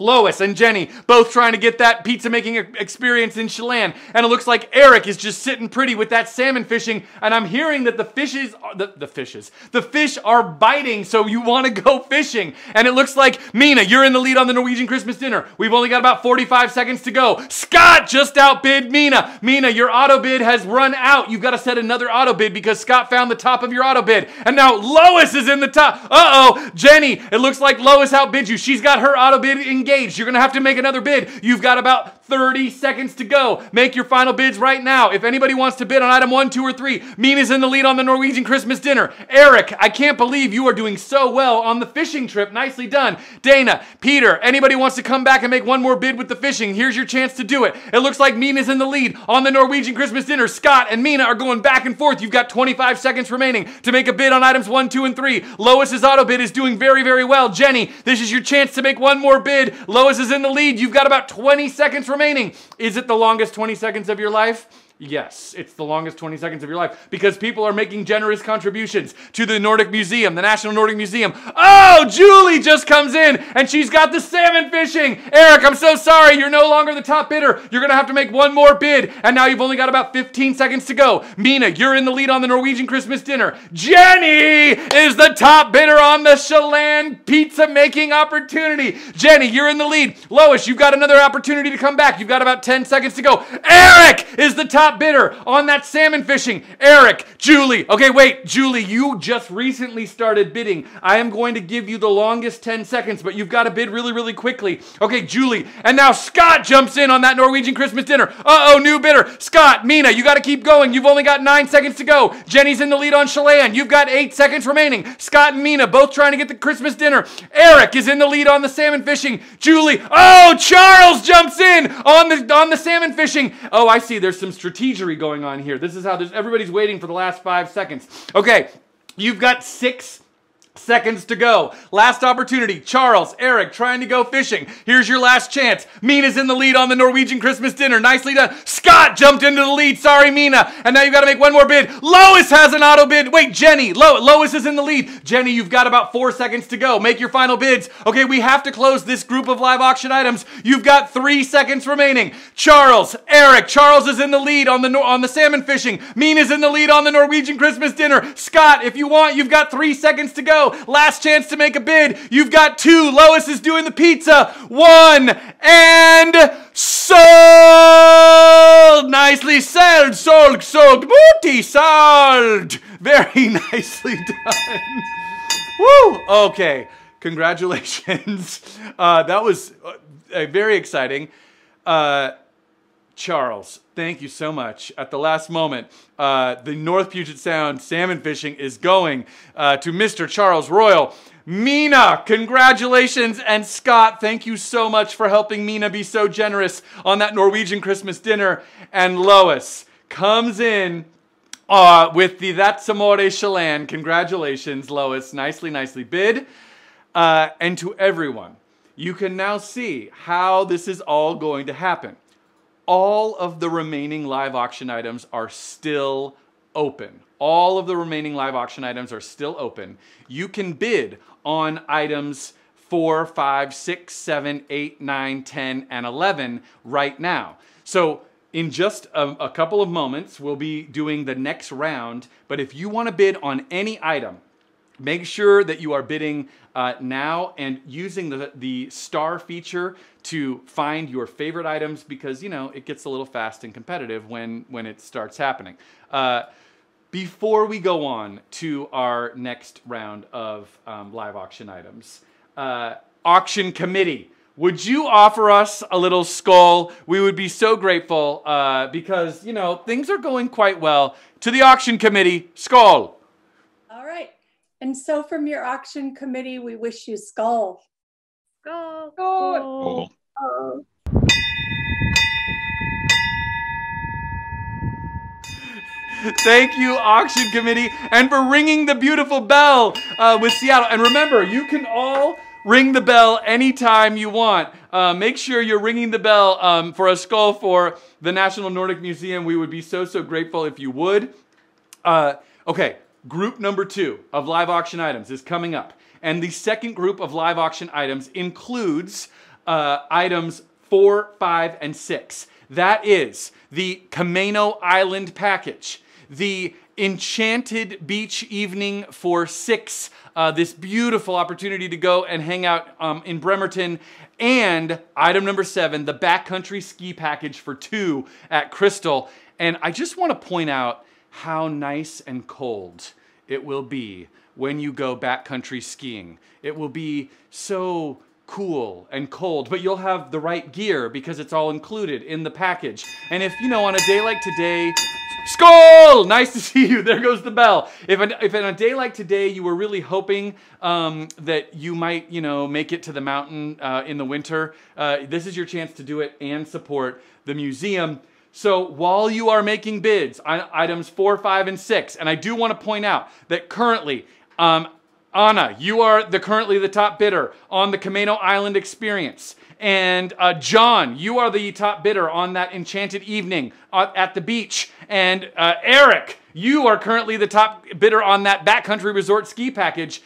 Lois and Jenny both trying to get that pizza making experience in Chelan. And it looks like Eric is just sitting pretty with that salmon fishing. And I'm hearing that the fishes, are, the, the fishes, the fish are biting. So you want to *laughs* go fishing. And it looks like Mina, you're in the lead on the Norwegian Christmas dinner. We've only got about 45 seconds to go. Scott just outbid Mina. Mina, your auto bid has run out. You've got to set another auto bid because Scott found the top of your auto bid. And now Lois is in the top. Uh-oh, Jenny, it looks like Lois outbid you. She's got her auto bid engaged engaged. You're to have to make another bid. You've got about 30 seconds to go. Make your final bids right now. If anybody wants to bid on item one, two, or three, Mina's in the lead on the Norwegian Christmas dinner. Eric, I can't believe you are doing so well on the fishing trip. Nicely done. Dana, Peter, anybody wants to come back and make one more bid with the fishing, here's your chance to do it. It looks like Mina's in the lead on the Norwegian Christmas dinner. Scott and Mina are going back and forth. You've got 25 seconds remaining to make a bid on items one, two, and three. Lois's auto bid is doing very, very well. Jenny, this is your chance to make one more bid. Lois is in the lead. You've got about 20 seconds remaining. Is it the longest 20 seconds of your life? Yes, it's the longest 20 seconds of your life because people are making generous contributions to the Nordic Museum, the National Nordic Museum. Oh, Julie just comes in and she's got the salmon fishing. Eric, I'm so sorry. You're no longer the top bidder. You're going to have to make one more bid. And now you've only got about 15 seconds to go. Mina, you're in the lead on the Norwegian Christmas dinner. Jenny is the top bidder on the Chelan pizza making opportunity. Jenny, you're in the lead. Lois, you've got another opportunity to come back. You've got about 10 seconds to go. Eric is the top bidder on that salmon fishing. Eric, Julie. Okay, wait, Julie, you just recently started bidding. I am going to give you the longest 10 seconds, but you've got to bid really, really quickly. Okay, Julie. And now Scott jumps in on that Norwegian Christmas dinner. Uh oh, new bidder. Scott, Mina, you got to keep going. You've only got nine seconds to go. Jenny's in the lead on Chelan. You've got eight seconds remaining. Scott and Mina both trying to get the Christmas dinner. Eric is in the lead on the salmon fishing. Julie, oh, Charles jumps in on the on the salmon fishing. Oh, I see. There's some strategic strategery going on here. This is how there's, everybody's waiting for the last five seconds. Okay, you've got six Seconds to go. Last opportunity. Charles, Eric, trying to go fishing. Here's your last chance. Mina's in the lead on the Norwegian Christmas dinner. Nicely done. Scott jumped into the lead. Sorry, Mina. And now you've got to make one more bid. Lois has an auto bid. Wait, Jenny. Lo Lois is in the lead. Jenny, you've got about four seconds to go. Make your final bids. Okay, we have to close this group of live auction items. You've got three seconds remaining. Charles, Eric. Charles is in the lead on the on the salmon fishing. Mina's in the lead on the Norwegian Christmas dinner. Scott, if you want, you've got three seconds to go. Last chance to make a bid. You've got two. Lois is doing the pizza. One and sold. Nicely sold. Sold, sold. Booty sold. Very *laughs* nicely done. Woo. Okay. Congratulations. *laughs* Uh, that was uh, very exciting. Uh, Charles, thank you so much. At the last moment, uh, the North Puget Sound salmon fishing is going uh, to Mr. Charles Royal. Mina, congratulations. And Scott, thank you so much for helping Mina be so generous on that Norwegian Christmas dinner. And Lois comes in uh, with the That's Amore Chelan. Congratulations, Lois. Nicely, nicely bid. Uh, and to everyone, you can now see how this is all going to happen all of the remaining live auction items are still open. All of the remaining live auction items are still open. You can bid on items 4, 5, 6, 7, 8, 9, 10, and 11 right now. So in just a, a couple of moments, we'll be doing the next round. But if you want to bid on any item, Make sure that you are bidding uh, now and using the, the star feature to find your favorite items because, you know, it gets a little fast and competitive when, when it starts happening. Uh, before we go on to our next round of um, live auction items, uh, auction committee, would you offer us a little skål? We would be so grateful uh, because, you know, things are going quite well. To the auction committee, skål. And so from your auction committee, we wish you skål. Skål. Skål. Oh. Thank you, auction committee, and for ringing the beautiful bell uh, with Seattle. And remember, you can all ring the bell anytime you want. Uh, make sure you're ringing the bell um, for a skål for the National Nordic Museum. We would be so, so grateful if you would. Uh, okay, Group number two of live auction items is coming up. And the second group of live auction items includes uh, items four, five, and six. That is the Camano Island package, the Enchanted Beach Evening for six, uh, this beautiful opportunity to go and hang out um, in Bremerton, and item number seven, the backcountry ski package for two at Crystal. And I just want to point out how nice and cold it will be when you go backcountry skiing. It will be so cool and cold, but you'll have the right gear because it's all included in the package. And if, you know, on a day like today, Skål! Nice to *laughs* see you. There goes the bell. If, if on a day like today you were really hoping um, that you might, you know, make it to the mountain uh, in the winter, uh, this is your chance to do it and support the museum. So while you are making bids on items four, five, and six, and I do want to point out that currently, um, Anna, you are the currently the top bidder on the Camano Island experience. And uh, John, you are the top bidder on that enchanted evening at the beach. And uh, Eric, you are currently the top bidder on that backcountry resort ski package.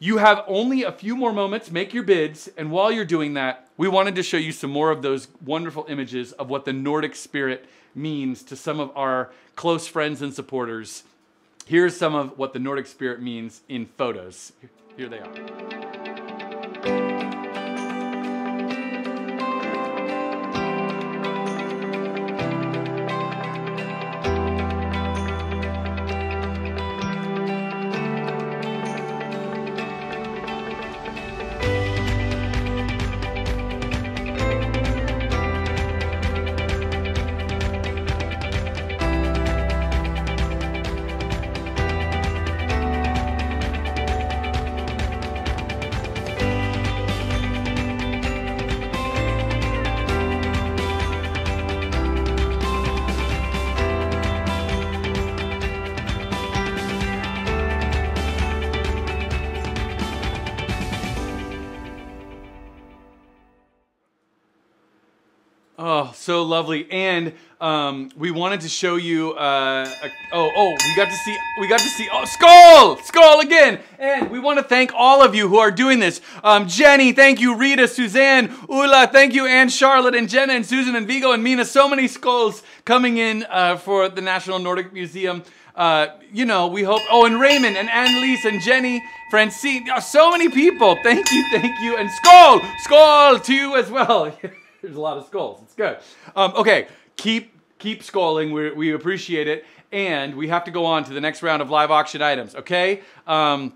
You have only a few more moments, make your bids, and while you're doing that, we wanted to show you some more of those wonderful images of what the Nordic spirit means to some of our close friends and supporters. Here's some of what the Nordic spirit means in photos. Here they are. So lovely. And um, we wanted to show you. Uh, a, oh, oh, we got to see. We got to see. Oh, skål, skål again. And we want to thank all of you who are doing this. Um, Jenny, thank you. Rita, Suzanne, Ula, thank you. And Charlotte, and Jenna, and Susan, and Vigo, and Mina. So many skåls coming in uh, for the National Nordic Museum. Uh, you know, we hope. Oh, and Raymond, and Annalise, and Jenny, Francine. Oh, so many people. Thank you, thank you, and skål, skål to you as well. *laughs* *laughs* There's a lot of skåls. It's good. Um, okay, keep keep sculling. We, we appreciate it. And we have to go on to the next round of live auction items, okay? Um,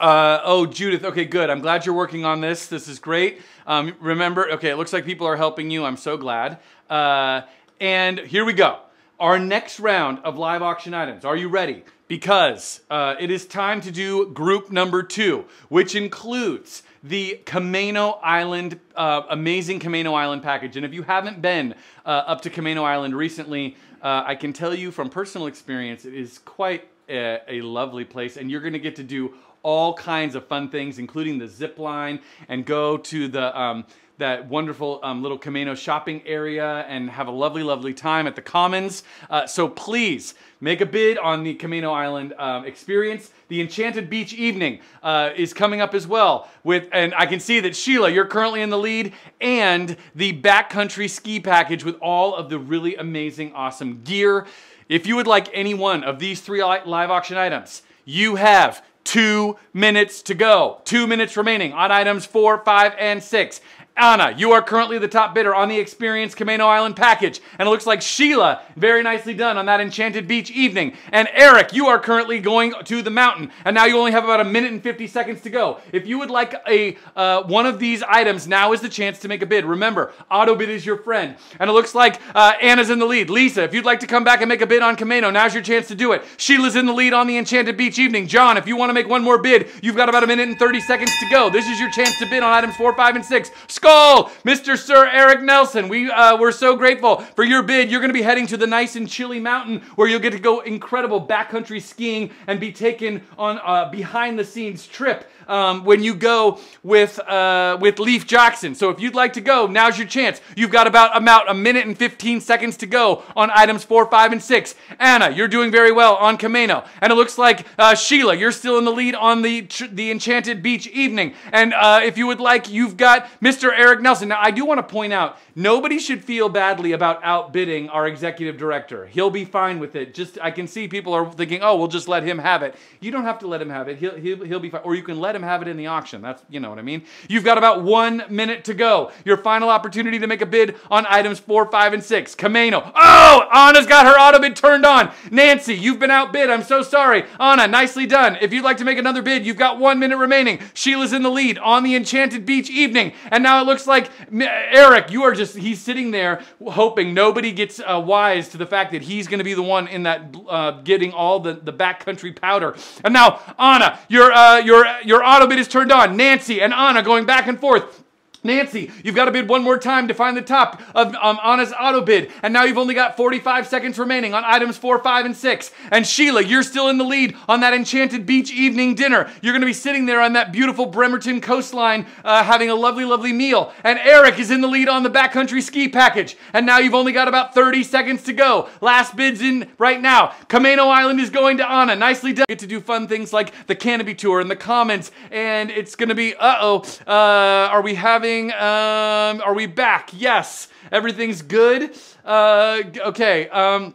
uh, oh, Judith, okay, good. I'm glad you're working on this. This is great. Um, remember, okay, it looks like people are helping you. I'm so glad. Uh, and here we go. Our next round of live auction items. Are you ready? Because uh, it is time to do group number two, which includes the Camano Island, uh, amazing Camano Island package. And if you haven't been uh, up to Camano Island recently, uh, I can tell you from personal experience, it is quite a, a lovely place. And you're going to get to do all kinds of fun things, including the zip line and go to the um, that wonderful um, little Camano shopping area and have a lovely, lovely time at the Commons. Uh, so please make a bid on the Camano Island um, experience. The Enchanted Beach Evening uh, is coming up as well. With and I can see that Sheila, you're currently in the lead, and the backcountry ski package with all of the really amazing, awesome gear. If you would like any one of these three live auction items, you have two minutes to go. Two minutes remaining on items four, five, and six. Anna, you are currently the top bidder on the Experience Camano Island package. And it looks like Sheila, very nicely done on that Enchanted Beach evening. And Eric, you are currently going to the mountain. And now you only have about a minute and 50 seconds to go. If you would like a uh, one of these items, now is the chance to make a bid. Remember, AutoBid is your friend. And it looks like uh, Anna's in the lead. Lisa, if you'd like to come back and make a bid on Camano, now's your chance to do it. Sheila's in the lead on the Enchanted Beach evening. John, if you want to make one more bid, you've got about a minute and 30 seconds to go. This is your chance to bid on items 4, 5, and 6 skål, Mr. Sir Eric Nelson. We, uh, we're so grateful for your bid. You're going to be heading to the nice and chilly mountain where you'll get to go incredible backcountry skiing and be taken on a behind the scenes trip um, when you go with, uh, with Leif Jackson. So if you'd like to go, now's your chance. You've got about, about a minute and 15 seconds to go on items four, five, and six. Anna, you're doing very well on Camano. And it looks like uh, Sheila, you're still in the lead on the, the Enchanted Beach evening. And uh, if you would like, you've got Mr. Mr. Eric Nelson. Now, I do want to point out nobody should feel badly about outbidding our executive director. He'll be fine with it. Just I can see people are thinking, oh, we'll just let him have it. You don't have to let him have it. He'll, he'll, he'll be fine. Or you can let him have it in the auction. That's, you know what I mean? You've got about one minute to go. Your final opportunity to make a bid on items four, five, and six. Camano. Oh, Anna's got her auto bid turned on. Nancy, you've been outbid. I'm so sorry. Anna, nicely done. If you'd like to make another bid, you've got one minute remaining. Sheila's in the lead on the Enchanted Beach evening. And now it looks like Eric, you are just, he's sitting there hoping nobody gets uh, wise to the fact that he's going to be the one in that uh, getting all the, the backcountry powder. And now, Anna, your, uh, your, your auto bid is turned on. Nancy and Anna going back and forth. Nancy, you've got to bid one more time to find the top of um, Anna's auto bid. And now you've only got 45 seconds remaining on items four, five, and six. And Sheila, you're still in the lead on that enchanted beach evening dinner. You're going to be sitting there on that beautiful Bremerton coastline uh, having a lovely, lovely meal. And Eric is in the lead on the backcountry ski package. And now you've only got about 30 seconds to go. Last bid's in right now. Camano Island is going to Anna. Nicely done. Get to do fun things like the canopy tour and the Commons. And it's going to be, uh-oh, uh, are we having um, are we back? Yes. Everything's good. Uh, okay. Um,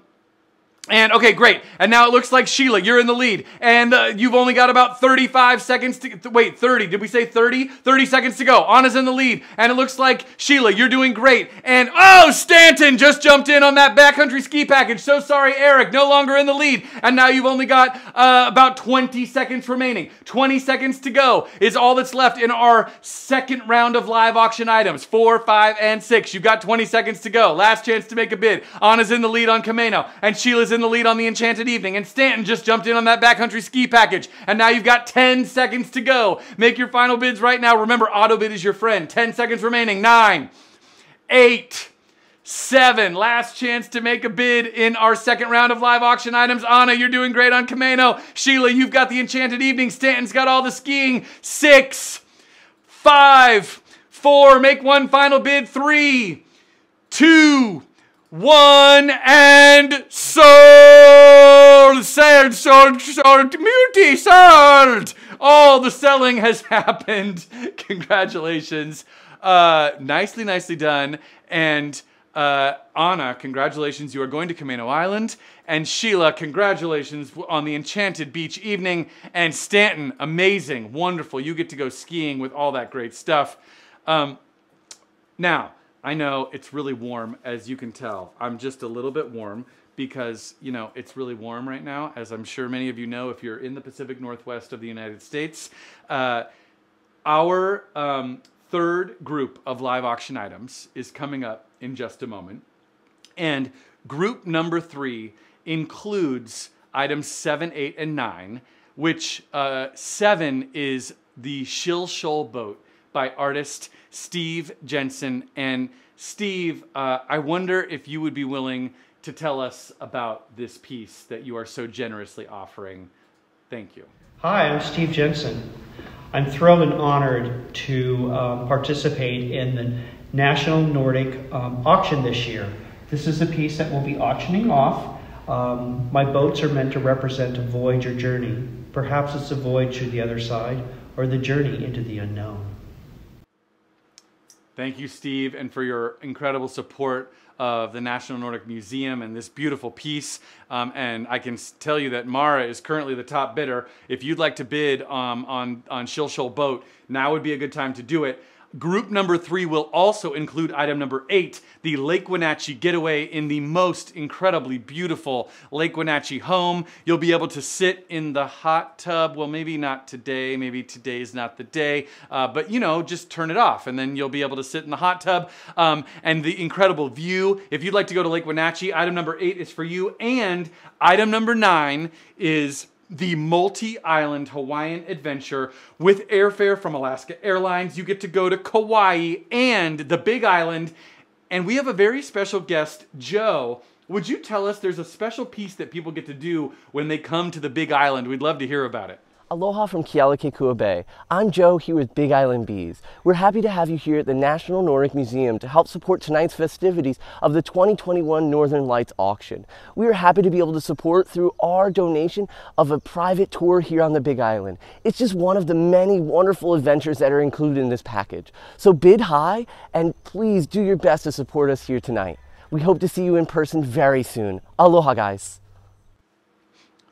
and okay, great. And now it looks like Sheila, you're in the lead. And uh, you've only got about 35 seconds to th- wait, 30. Did we say 30? 30 seconds to go. Anna's in the lead. And it looks like Sheila, you're doing great. And oh, Stanton just jumped in on that backcountry ski package. So sorry, Eric, no longer in the lead. And now you've only got uh, about 20 seconds remaining. 20 seconds to go is all that's left in our second round of live auction items. Four, five, and six. You've got 20 seconds to go. Last chance to make a bid. Anna's in the lead on Camano. And Sheila's in in the lead on the Enchanted Evening, and Stanton just jumped in on that backcountry ski package. And now you've got 10 seconds to go. Make your final bids right now. Remember, AutoBid is your friend. 10 seconds remaining. Nine, eight, seven. Last chance to make a bid in our second round of live auction items. Anna, you're doing great on Camano. Sheila, you've got the Enchanted Evening. Stanton's got all the skiing. Six, five, four. Make one final bid. Three, two, one and sold, sold, sold, sold, multi sold. All the selling has *laughs* happened. Congratulations. Uh, nicely, nicely done. And uh, Anna, congratulations. You are going to Camano Island. And Sheila, congratulations on the Enchanted Beach evening. And Stanton, amazing, wonderful. You get to go skiing with all that great stuff. Um, now, I know it's really warm, as you can tell. I'm just a little bit warm because, you know, it's really warm right now, as I'm sure many of you know if you're in the Pacific Northwest of the United States. Uh, our um, third group of live auction items is coming up in just a moment. And group number three includes items seven, eight, and nine, which uh, seven is the Shilshole boat by artist Steve Jensen. And Steve, uh, I wonder if you would be willing to tell us about this piece that you are so generously offering. Thank you. Hi, I'm Steve Jensen. I'm thrilled and honored to um, participate in the National Nordic um, auction this year. This is a piece that we'll be auctioning off. Um, my boats are meant to represent a voyage or journey. Perhaps it's a voyage to the other side or the journey into the unknown. Thank you, Steve, and for your incredible support of the National Nordic Museum and this beautiful piece. Um, and I can tell you that Mara is currently the top bidder. If you'd like to bid um, on, on Shill Boat, now would be a good time to do it. Group number three will also include item number eight, the Lake Wenatchee getaway in the most incredibly beautiful Lake Wenatchee home. You'll be able to sit in the hot tub. Well, maybe not today. Maybe today's not the day. Uh, but, you know, just turn it off and then you'll be able to sit in the hot tub. Um, and the incredible view. If you'd like to go to Lake Wenatchee, item number eight is for you. And item number nine is the multi island Hawaiian adventure with airfare from Alaska Airlines. You get to go to Kauai and the Big Island. And we have a very special guest, Joe. Would you tell us there's a special piece that people get to do when they come to the Big Island? We'd love to hear about it. Aloha from Kealakekua Bay. I'm Joe here with Big Island Bees. We're happy to have you here at the National Nordic Museum to help support tonight's festivities of the 2021 Northern Lights auction. We are happy to be able to support through our donation of a private tour here on the Big Island. It's just one of the many wonderful adventures that are included in this package. So bid high and please do your best to support us here tonight. We hope to see you in person very soon. Aloha guys.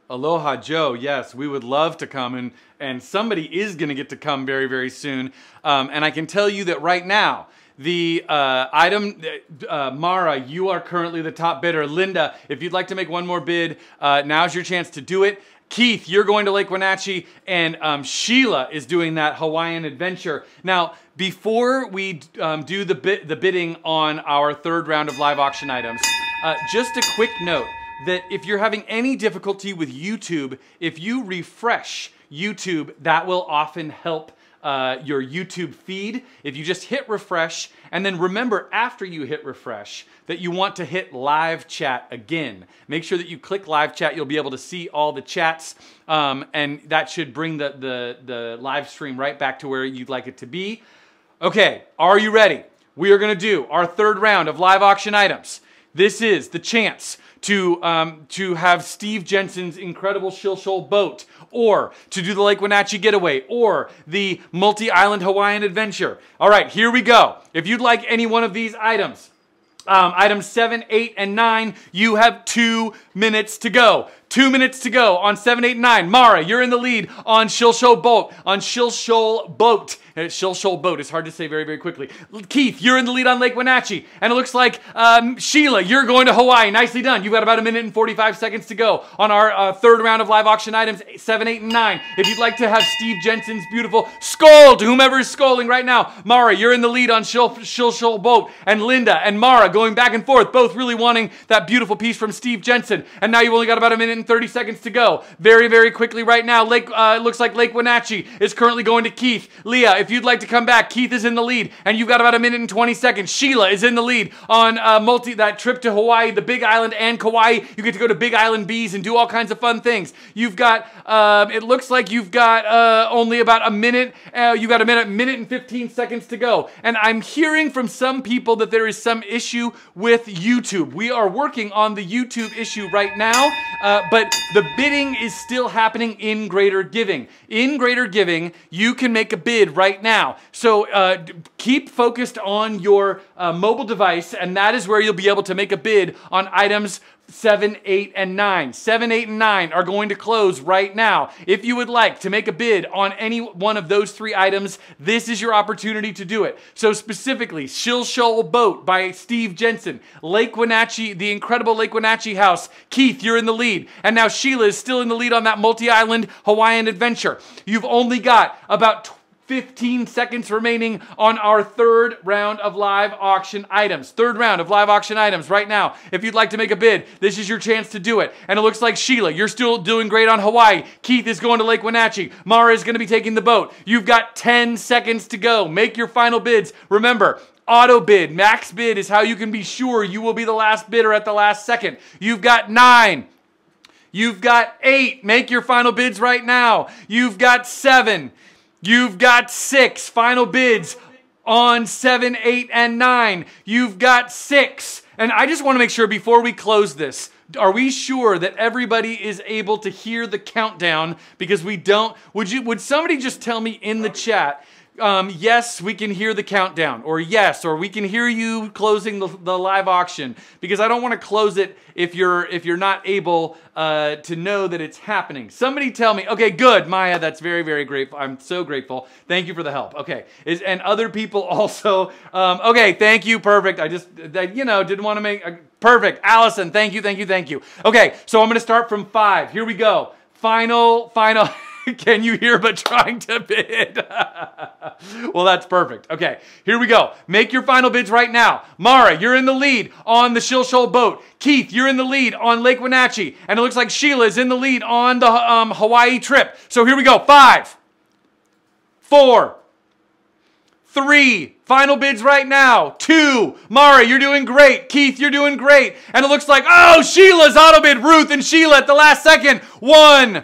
Aloha Joe, yes, we would love to come, and, and somebody is going to get to come very, very soon. Um, and I can tell you that right now, the uh, item, uh, Mara, you are currently the top bidder. Linda, if you'd like to make one more bid, uh, now's your chance to do it. Keith, you're going to Lake Wenatchee, and um, Sheila is doing that Hawaiian adventure. Now, before we um, do the, bid, the bidding on our third round of live auction items, uh, just a quick note that if you're having any difficulty with YouTube, if you refresh YouTube, that will often help uh, your YouTube feed. If you just hit refresh, and then remember after you hit refresh that you want to hit live chat again. Make sure that you click live chat. You'll be able to see all the chats, um, and that should bring the, the, the live stream right back to where you'd like it to be. Okay, are you ready? We are going to do our third round of live auction items. This is the chance to, um, to have Steve Jensen's incredible Shilshole boat, or to do the Lake Wenatchee getaway, or the multi island Hawaiian adventure. All right, here we go. If you'd like any one of these items, um, items seven, eight, and nine, you have two minutes to go. Two minutes to go on seven, eight, and nine. Mara, you're in the lead on Shilshole Boat. On Shilshole Boat. Uh, Shilshole Boat. It's hard to say very, very quickly. Keith, you're in the lead on Lake Wenatchee. And it looks like um, Sheila, you're going to Hawaii. Nicely done. You've got about a minute and 45 seconds to go on our uh, third round of live auction items, seven, eight, and nine. If you'd like to have Steve Jensen's beautiful skål to whomever is scolding right now, Mara, you're in the lead on Shoal Boat. And Linda and Mara going back and forth, both really wanting that beautiful piece from Steve Jensen. And now you've only got about a minute and 30 seconds to go. Very, very quickly right now, Lake uh, looks like Lake Wenatchee is currently going to Keith. Leah, if you'd like to come back, Keith is in the lead, and you've got about a minute and 20 seconds. Sheila is in the lead on uh, multi that trip to Hawaii, the Big Island and Kauai. You get to go to Big Island Bees and do all kinds of fun things. You've got, uh, it looks like you've got uh, only about a minute. Uh, you've got a minute, minute and 15 seconds to go. And I'm hearing from some people that there is some issue with YouTube. We are working on the YouTube issue right now, uh, but the bidding is still happening in Greater Giving. In Greater Giving, you can make a bid right now. So uh, keep focused on your uh, mobile device, and that is where you'll be able to make a bid on items 7, 8, and 9. 7, 8, and 9 are going to close right now. If you would like to make a bid on any one of those three items, this is your opportunity to do it. So specifically, Shilshole Boat by Steve Jensen, Lake Wenatchee, the incredible Lake Wenatchee house. Keith, you're in the lead. And now Sheila is still in the lead on that multi-island Hawaiian adventure. You've only got about 15 seconds remaining on our third round of live auction items. Third round of live auction items right now. If you'd like to make a bid, this is your chance to do it. And it looks like Sheila, you're still doing great on Hawaii. Keith is going to Lake Wenatchee. Mara is going to be taking the boat. You've got 10 seconds to go. Make your final bids. Remember, Auto bid, max bid is how you can be sure you will be the last bidder at the last second. You've got nine. You've got eight. Make your final bids right now. You've got seven. You've got six final bids on seven, eight, and nine. You've got six. And I just want to make sure before we close this, are we sure that everybody is able to hear the countdown? Because we don't. Would you? Would somebody just tell me in the chat? Um, yes, we can hear the countdown, or yes, or we can hear you closing the, the live auction. Because I don't want to close it if you're if you're not able uh, to know that it's happening. Somebody tell me. Okay, good, Maya. That's very very grateful. I'm so grateful. Thank you for the help. Okay, is and other people *laughs* also. Um, okay, thank you. Perfect. I just that you know didn't want to make uh, perfect. Allison, thank you, thank you, thank you. Okay, so I'm to start from five. Here we go. Final, final. *laughs* *laughs* Can you hear but trying to bid? *laughs* well, that's perfect. Okay, here we go. Make your final bids right now. Mara, you're in the lead on the Shilshole boat. Keith, you're in the lead on Lake Wenatchee. And it looks like Sheila is in the lead on the um, Hawaii trip. So here we go. Five, four, three. Final bids right now. Two. Mara, you're doing great. Keith, you're doing great. And it looks like, oh, Sheila's auto bid. Ruth and Sheila at the last second. One.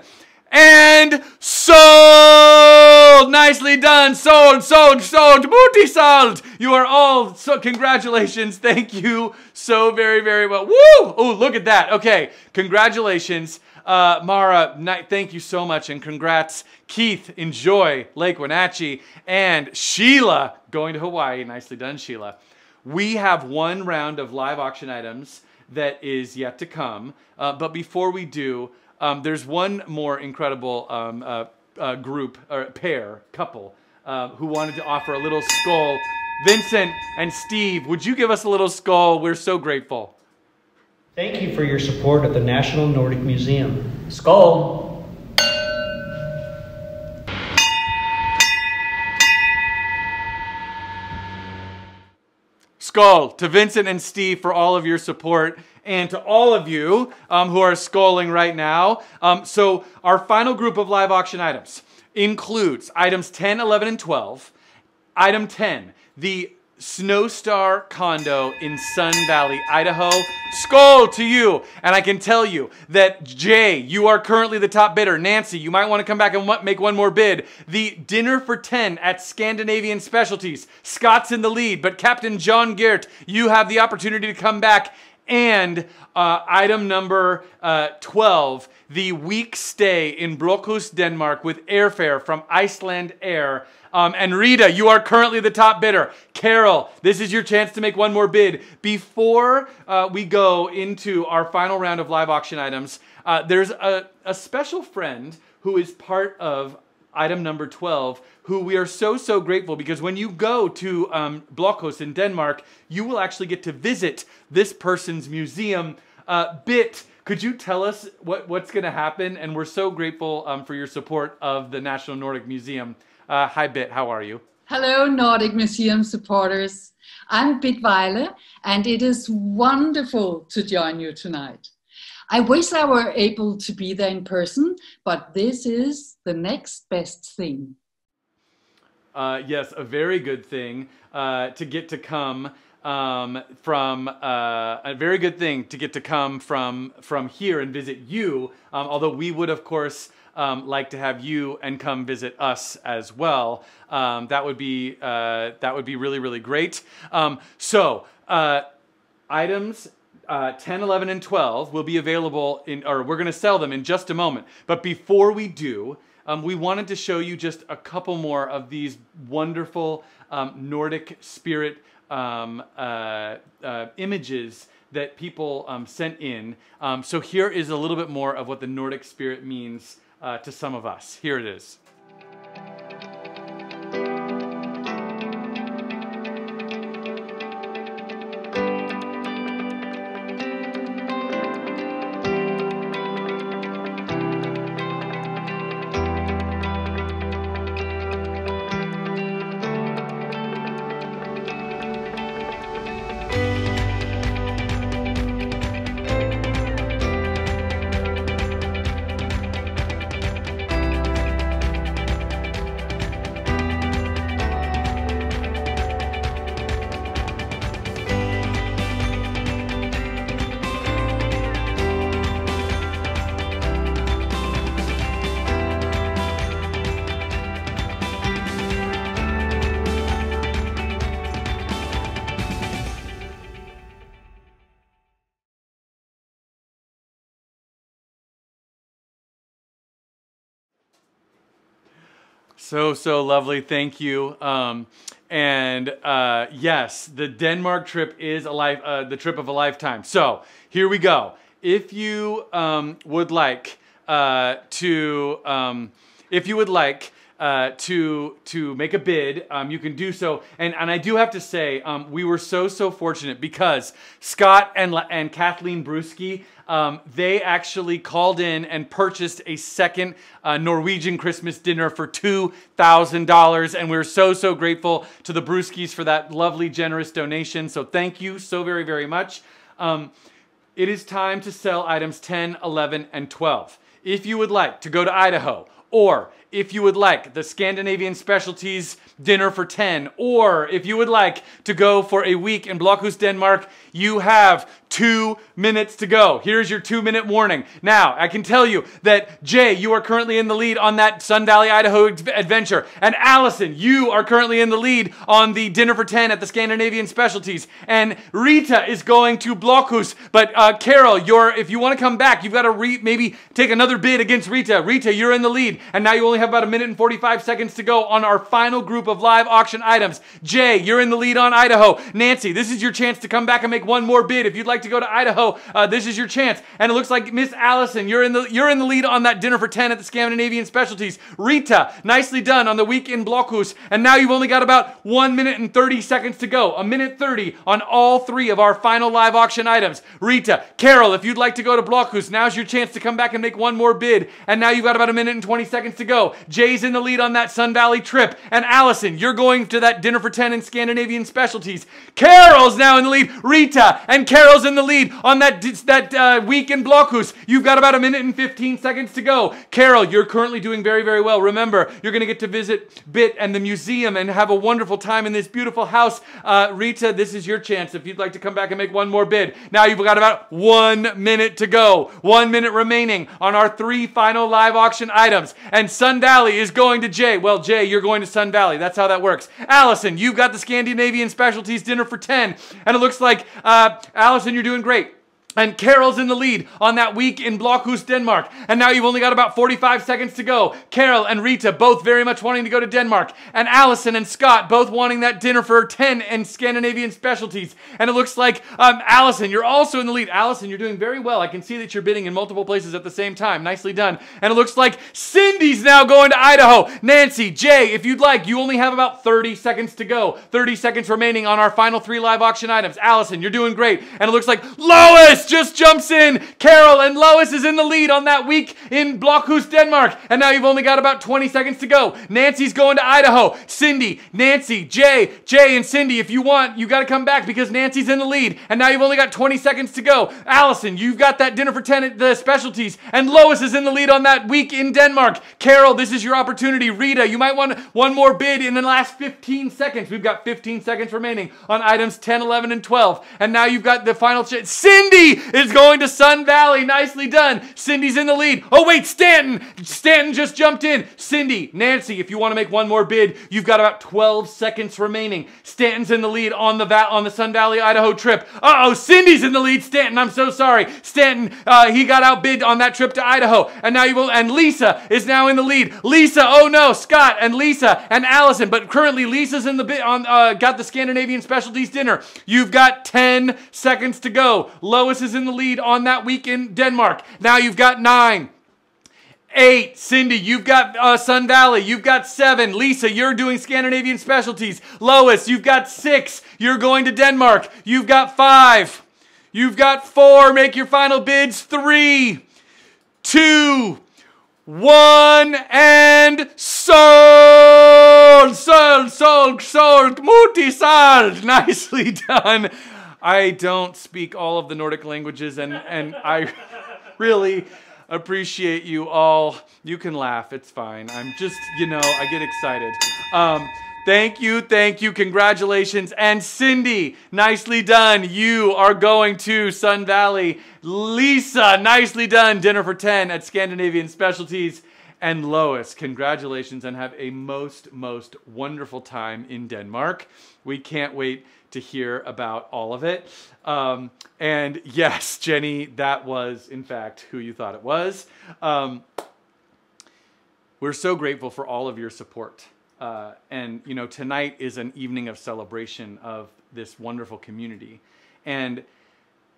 And sold. Nicely done. Sold, sold, sold. Booty sold. You are all so congratulations. Thank you so very, very well. Woo! Oh, look at that. Okay, congratulations. Uh, Mara, thank you so much and congrats. Keith, enjoy Lake Wenatchee. And Sheila, going to Hawaii. Nicely done, Sheila. We have one round of live auction items that is yet to come. Uh, but before we do, um, there's one more incredible um, uh, uh, group or pair, couple, uh, who wanted to offer a little skål. Vincent and Steve, would you give us a little skål? We're so grateful. Thank you for your support of the National Nordic Museum. Skål! Skål to Vincent and Steve for all of your support and to all of you um, who are sculling right now. Um, so, our final group of live auction items includes items 10, 11, and 12. Item 10, the Snowstar condo in Sun Valley, Idaho. Skål to you. And I can tell you that Jay, you are currently the top bidder. Nancy, you might want to come back and make one more bid. The dinner for 10 at Scandinavian Specialties. Scott's in the lead, but Captain John Geert, you have the opportunity to come back and uh, item number uh, 12, the week stay in Blokhus, Denmark with airfare from Icelandair. Um, and Rita, you are currently the top bidder. Carol, this is your chance to make one more bid. Before uh, we go into our final round of live auction items, uh, there's a, a special friend who is part of item number 12, who we are so, so grateful because when you go to um, Blokhus in Denmark, you will actually get to visit this person's museum. Uh, Bit, could you tell us what, what's going to happen? And we're so grateful um, for your support of the National Nordic Museum. Uh, hi, Bit, how are you? Hello, Nordic Museum supporters. I'm Bit Weile, and it is wonderful to join you tonight. I wish I were able to be there in person, but this is the next best thing. Uh, yes, a very good thing uh, to get to come um, from uh, a very good thing to get to come from from here and visit you. Um, although we would, of course, um, like to have you and come visit us as well. Um, that would be uh, that would be really really great. Um, so uh, items uh, 10, 11, and 12 will be available in, or we're going to sell them in just a moment. But before we do, um, we wanted to show you just a couple more of these wonderful um, Nordic spirit um, uh, uh, images that people um, sent in. Um, so here is a little bit more of what the Nordic spirit means uh, to some of us. Here it is. So, so lovely. Thank you. Um, and uh, yes, the Denmark trip is a life, uh, the trip of a lifetime. So here we go. If you um, would like uh, to, um, if you would like uh, to to make a bid, um, you can do so. And and I do have to say, um, we were so so fortunate because Scott and and Kathleen Brusky um, they actually called in and purchased a second uh, Norwegian Christmas dinner for $2,000. And we're so, so grateful to the Brewskis for that lovely, generous donation. So thank you so very, very much. Um, it is time to sell items 10, 11, and 12. If you would like to go to Idaho, or if you would like the Scandinavian specialties dinner for 10, or if you would like to go for a week in Blokhus, Denmark, you have two minutes to go. Here's your two minute warning. Now, I can tell you that Jay, you are currently in the lead on that Sun Valley, Idaho adventure. And Allison, you are currently in the lead on the dinner for 10 at the Scandinavian specialties. And Rita is going to Blokhus. But uh, Carol, you're, if you want to come back, you've got to re- maybe take another bid against Rita. Rita, you're in the lead. And now you only have about a minute and 45 seconds to go on our final group of live auction items. Jay, you're in the lead on Idaho. Nancy, this is your chance to come back and make one more bid. If you'd like to go to Idaho, uh, this is your chance. And it looks like Miss Allison, you're in the you're in the lead on that dinner for 10 at the Scandinavian Specialties. Rita, nicely done on the week in Blokhus. And now you've only got about one minute and 30 seconds to go. A minute 30 on all three of our final live auction items. Rita, Carol, if you'd like to go to Blokhus, now's your chance to come back and make one more bid. And now you've got about a minute and 20 seconds to go. Jay's in the lead on that Sun Valley trip. And Allison, you're going to that dinner for 10 in Scandinavian Specialties. Carol's now in the lead. Rita and Carol's in the lead on that, that uh, week in Blokhus. You've got about a minute and 15 seconds to go. Carol, you're currently doing very, very well. Remember, you're going to get to visit BIT and the museum and have a wonderful time in this beautiful house. Uh, Rita, this is your chance if you'd like to come back and make one more bid. Now you've got about one minute to go. One minute remaining on our three final live auction items. And Sun Valley is going to Jay. Well, Jay, you're going to Sun Valley. That's how that works. Allison, you've got the Scandinavian Specialties dinner for 10. And it looks like, uh, Allison, you're doing great. And Carol's in the lead on that week in Blokhus, Denmark. And now you've only got about 45 seconds to go. Carol and Rita both very much wanting to go to Denmark. And Allison and Scott both wanting that dinner for 10 and Scandinavian specialties. And it looks like, um, Allison, you're also in the lead. Allison, you're doing very well. I can see that you're bidding in multiple places at the same time. Nicely done. And it looks like Cindy's now going to Idaho. Nancy, Jay, if you'd like, you only have about 30 seconds to go. 30 seconds remaining on our final three live auction items. Allison, you're doing great. And it looks like Lois just jumps in. Carol and Lois is in the lead on that week in Blokhus, Denmark. And now you've only got about 20 seconds to go. Nancy's going to Idaho. Cindy, Nancy, Jay, Jay, and Cindy, if you want, you got to come back because Nancy's in the lead. And now you've only got 20 seconds to go. Allison, you've got that dinner for 10 at the specialties. And Lois is in the lead on that week in Denmark. Carol, this is your opportunity. Rita, you might want one more bid in the last 15 seconds. We've got 15 seconds remaining on items 10, 11, and 12. And now you've got the final chance. Cindy is going to Sun Valley. Nicely done. Cindy's in the lead. Oh, wait, Stanton. Stanton just jumped in. Cindy, Nancy, if you want to make one more bid, you've got about 12 seconds remaining. Stanton's in the lead on the va- on the Sun Valley, Idaho trip. Uh-oh, Cindy's in the lead. Stanton, I'm so sorry. Stanton, uh, he got outbid on that trip to Idaho. And now you will, and Lisa is now in the lead. Lisa, oh no, Scott and Lisa and Allison. But currently Lisa's in the bit on, uh, got the Scandinavian specialties dinner. You've got 10 seconds to go. Lois is in the lead on that week in Denmark. Now you've got nine. Eight, Cindy, you've got uh, Sun Valley. You've got seven. Lisa, you're doing Scandinavian specialties. Lois, you've got six. You're going to Denmark. You've got five. You've got four. Make your final bids. Three, two, one, and sold, sold, sold, sold. Muti sold. *laughs* Nicely done. I don't speak all of the Nordic languages, and, and I really appreciate you all. You can laugh, it's fine. I'm just, you know, I get excited. Um, thank you, thank you, congratulations. And Cindy, nicely done. You are going to Sun Valley. Lisa, nicely done. Dinner for 10 at Scandinavian Specialties. And Lois, congratulations and have a most, most wonderful time in Denmark. We can't wait to hear about all of it. Um, and yes, *laughs* Jenny, that was in fact who you thought it was. Um, we're so grateful for all of your support. Uh, and you know, tonight is an evening of celebration of this wonderful community. And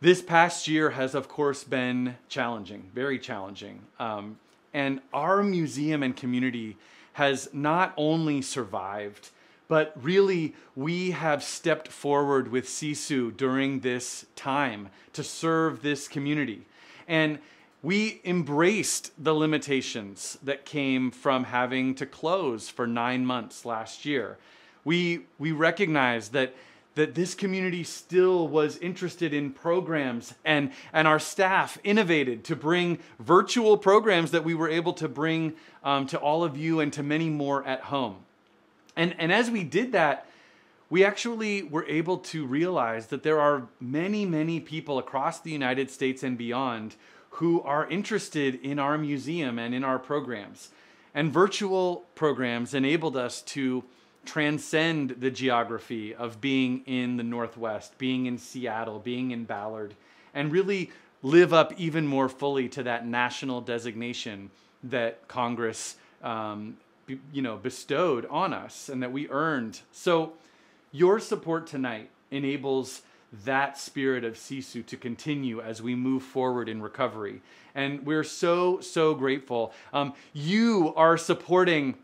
this past year has, of course, been challenging, very challenging. Um, and our museum and community has not only survived but really, we have stepped forward with Sisu during this time to serve this community. And we embraced the limitations that came from having to close for nine months last year. We, we recognized that that this community still was interested in programs and, and our staff innovated to bring virtual programs that we were able to bring um, to all of you and to many more at home. And, and as we did that, we actually were able to realize that there are many, many people across the United States and beyond who are interested in our museum and in our programs. And virtual programs enabled us to transcend the geography of being in the Northwest, being in Seattle, being in Ballard, and really live up even more fully to that national designation that Congress, um, you know, bestowed on us and that we earned. So, your support tonight enables that spirit of Sisu to continue as we move forward in recovery. And we're so, so grateful. Um, you are supporting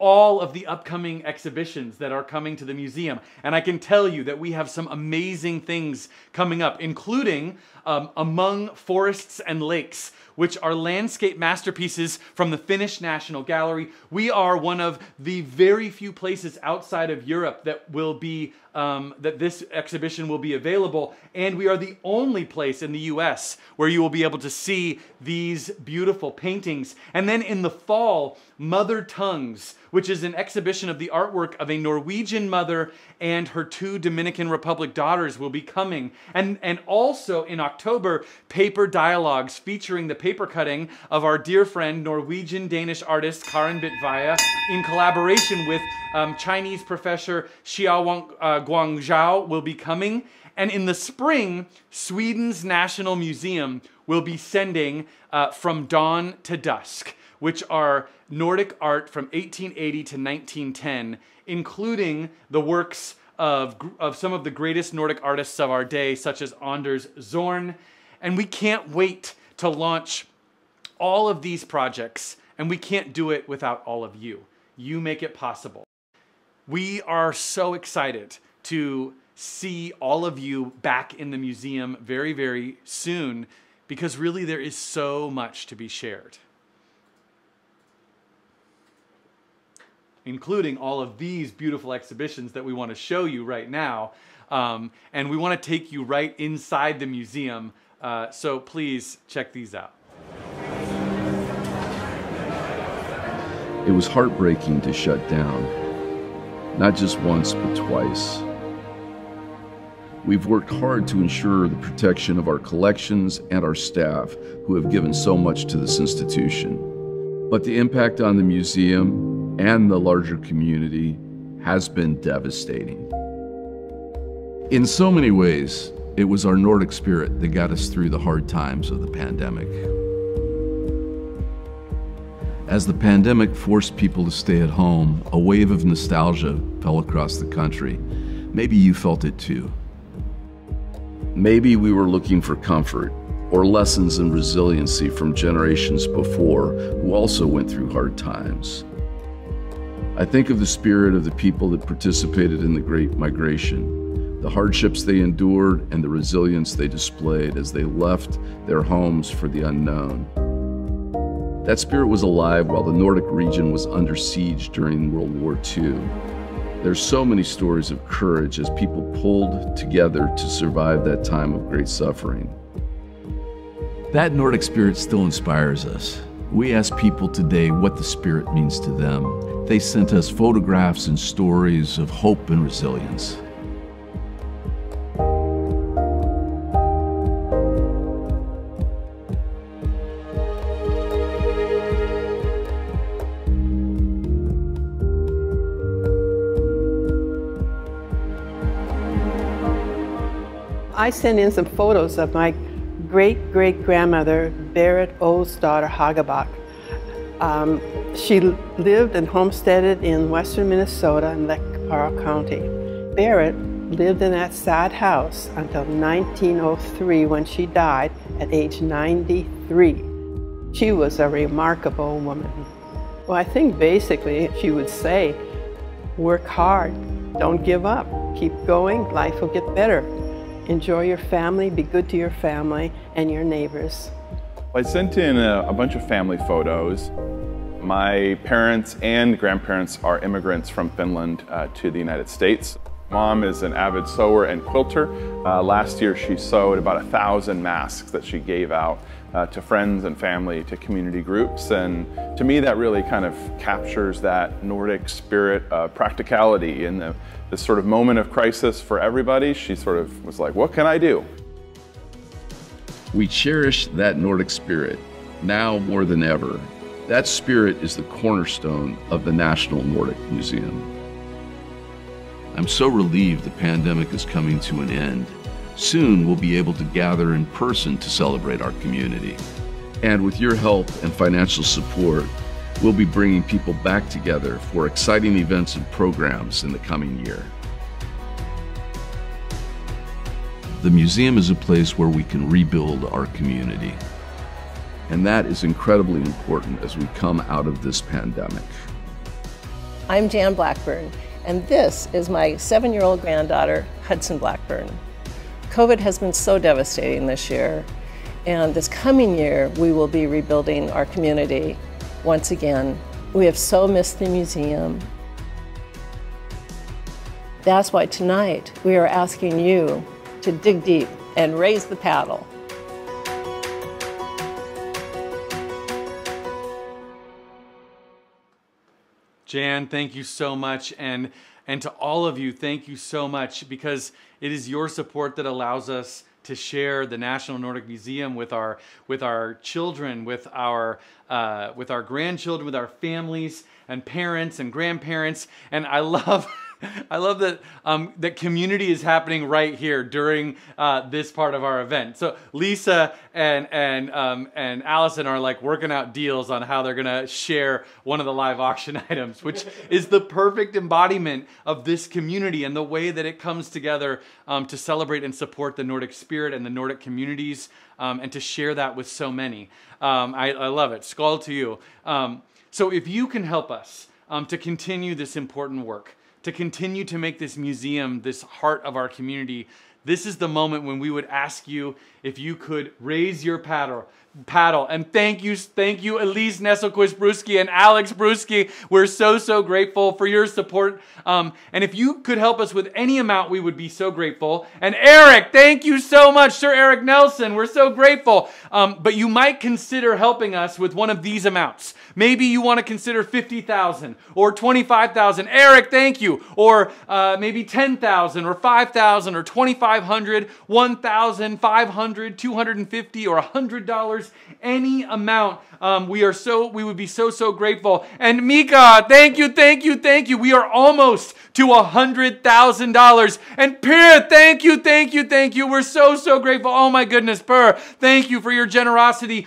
all of the upcoming exhibitions that are coming to the museum. And I can tell you that we have some amazing things coming up, including um, Among Forests and Lakes, which are landscape masterpieces from the Finnish National Gallery. We are one of the very few places outside of Europe that will be um, that this exhibition will be available, and we are the only place in the U.S. where you will be able to see these beautiful paintings. And then in the fall, Mother Tongues, which is an exhibition of the artwork of a Norwegian mother and her two Dominican Republic daughters will be coming. And, and also in October, paper dialogues featuring the paper cutting of our dear friend, Norwegian Danish artist Karen Bit Vejle in collaboration with um, Chinese professor Xiao uh, Guangzhou will be coming. And in the spring, Sweden's National Museum will be sending uh, From Dawn to Dusk, which are Nordic art from 1880 to 1910, including the works of, of some of the greatest Nordic artists of our day, such as Anders Zorn. And we can't wait to launch all of these projects, and we can't do it without all of you. You make it possible. We are so excited to see all of you back in the museum very, very soon because really there is so much to be shared. including all of these beautiful exhibitions that we want to show you right now. Um, and we want to take you right inside the museum. Uh, so please check these out. It was heartbreaking to shut down, not just once, but twice. We've worked hard to ensure the protection of our collections and our staff who have given so much to this institution. But the impact on the museum and the larger community has been devastating. In so many ways, it was our Nordic spirit that got us through the hard times of the pandemic. As the pandemic forced people to stay at home, a wave of nostalgia fell across the country. Maybe you felt it too. Maybe we were looking for comfort or lessons in resiliency from generations before who also went through hard times. I think of the spirit of the people that participated in the Great Migration, the hardships they endured, and the resilience they displayed as they left their homes for the unknown. That spirit was alive while the Nordic region was under siege during World War II. There's so many stories of courage as people pulled together to survive that time of great suffering. That Nordic spirit still inspires us. We ask people today what the spirit means to them they sent us photographs and stories of hope and resilience. I sent in some photos of my great great grandmother, Berit daughter Hagebach. Um, she lived and homesteaded in western Minnesota in Lake Parle County. Berit lived in that sad house until 1903 when she died at age 93. She was a remarkable woman. Well, I think basically she would say, work hard, don't give up, keep going, life will get better. Enjoy your family, be good to your family and your neighbors. I sent in a, a bunch of family photos. My parents and grandparents are immigrants from Finland uh, to the United States. Mom is an avid sewer and quilter. Uh, last year she sewed about a thousand masks that she gave out uh, to friends and family, to community groups. And to me that really kind of captures that Nordic spirit of practicality in the, this sort of moment of crisis for everybody. She sort of was like, what can I do? We cherish that Nordic spirit now more than ever. That spirit is the cornerstone of the National Nordic Museum. I'm so relieved the pandemic is coming to an end. Soon we'll be able to gather in person to celebrate our community. And with your help and financial support, we'll be bringing people back together for exciting events and programs in the coming year. The museum is a place where we can rebuild our community. And that is incredibly important as we come out of this pandemic. I'm Jan Blackburn, and this is my seven year old granddaughter, Hudson Blackburn. COVID has been so devastating this year, and this coming year we will be rebuilding our community once again. We have so missed the museum. That's why tonight we are asking you to dig deep and raise the paddle. Jan, thank you so much. And, and to all of you, thank you so much because it is your support that allows us to share the National Nordic Museum with our, with our children, with our, uh, with our grandchildren, with our families and parents and grandparents. And I love. *laughs* I love that um, that community is happening right here during uh, this part of our event. So Lisa and and um, and Allison are like working out deals on how they're gonna share one of the live auction *laughs* items, which is the perfect embodiment of this community and the way that it comes together um, to celebrate and support the Nordic spirit and the Nordic communities um, and to share that with so many. Um, I, I, love it. Skål to you. Um, so if you can help us to continue this important work to continue to make this museum this heart of our community, this is the moment when we would ask you if you could raise your paddle paddle. And thank you, thank you, Elise Nesselquist Bruski and Alex Bruski. We're so, so grateful for your support. Um, and if you could help us with any amount, we would be so grateful. And Eric, thank you so much, Sir Eric Nelson. We're so grateful. Um, but you might consider helping us with one of these amounts. Maybe you want to consider 50,000 or 25,000. Eric, thank you. Or uh, maybe 10,000 or 5,000 or 2,500, 1,500, 250 or $100, any amount. Um, we are so, we would be so, so grateful. And Mika, thank you, thank you, thank you. We are almost to a $100,000. And Per, thank you, thank you, thank you. We're so, so grateful. Oh my goodness, Per, thank you for your generosity.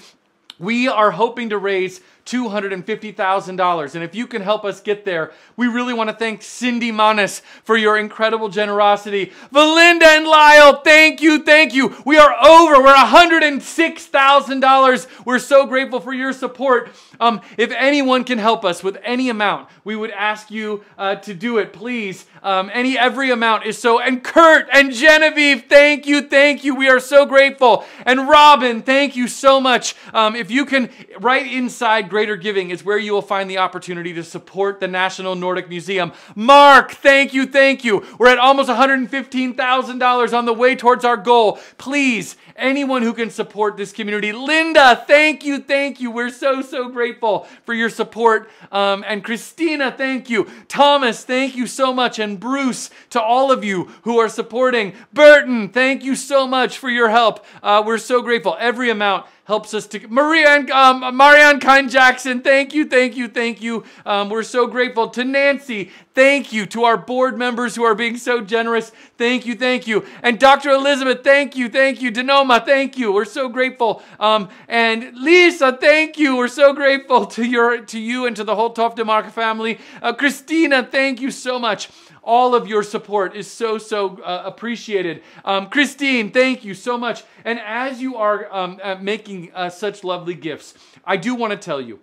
We are hoping to raise $250,000. And if you can help us get there, we really want to thank Cindy Manis for your incredible generosity. Valinda and Lyle, thank you, thank you. We are over. We're $106,000. We're so grateful for your support. Um, if anyone can help us with any amount, we would ask you uh, to do it, please. Um, any, every amount is so. And Kurt and Genevieve, thank you, thank you. We are so grateful. And Robin, thank you so much. Um, if you can, right inside Greater Giving is where you will find the opportunity to support the National Nordic Museum. Mark, thank you, thank you. We're at almost $115,000 on the way towards our goal. Please, anyone who can support this community. Linda, thank you, thank you. We're so, so grateful for your support. Um, and Christina, thank you. Thomas, thank you so much. And Bruce, to all of you who are supporting. Burton, thank you so much for your help. Uh, we're so grateful. Every amount helps us to Maria and um, Marianne Kine Jackson. Thank you, thank you, thank you. Um, we're so grateful to Nancy. Thank you to our board members who are being so generous. Thank you, thank you. And Dr. Elizabeth, thank you, thank you. Denoma, thank you. We're so grateful. Um, and Lisa, thank you. We're so grateful *laughs* to your to you and to the whole Toftemark family. Uh, Christina, thank you so much. All of your support is so, so uh, appreciated. Um, Christine, thank you so much. And as you are um, uh, making uh, such lovely gifts, I do want to tell you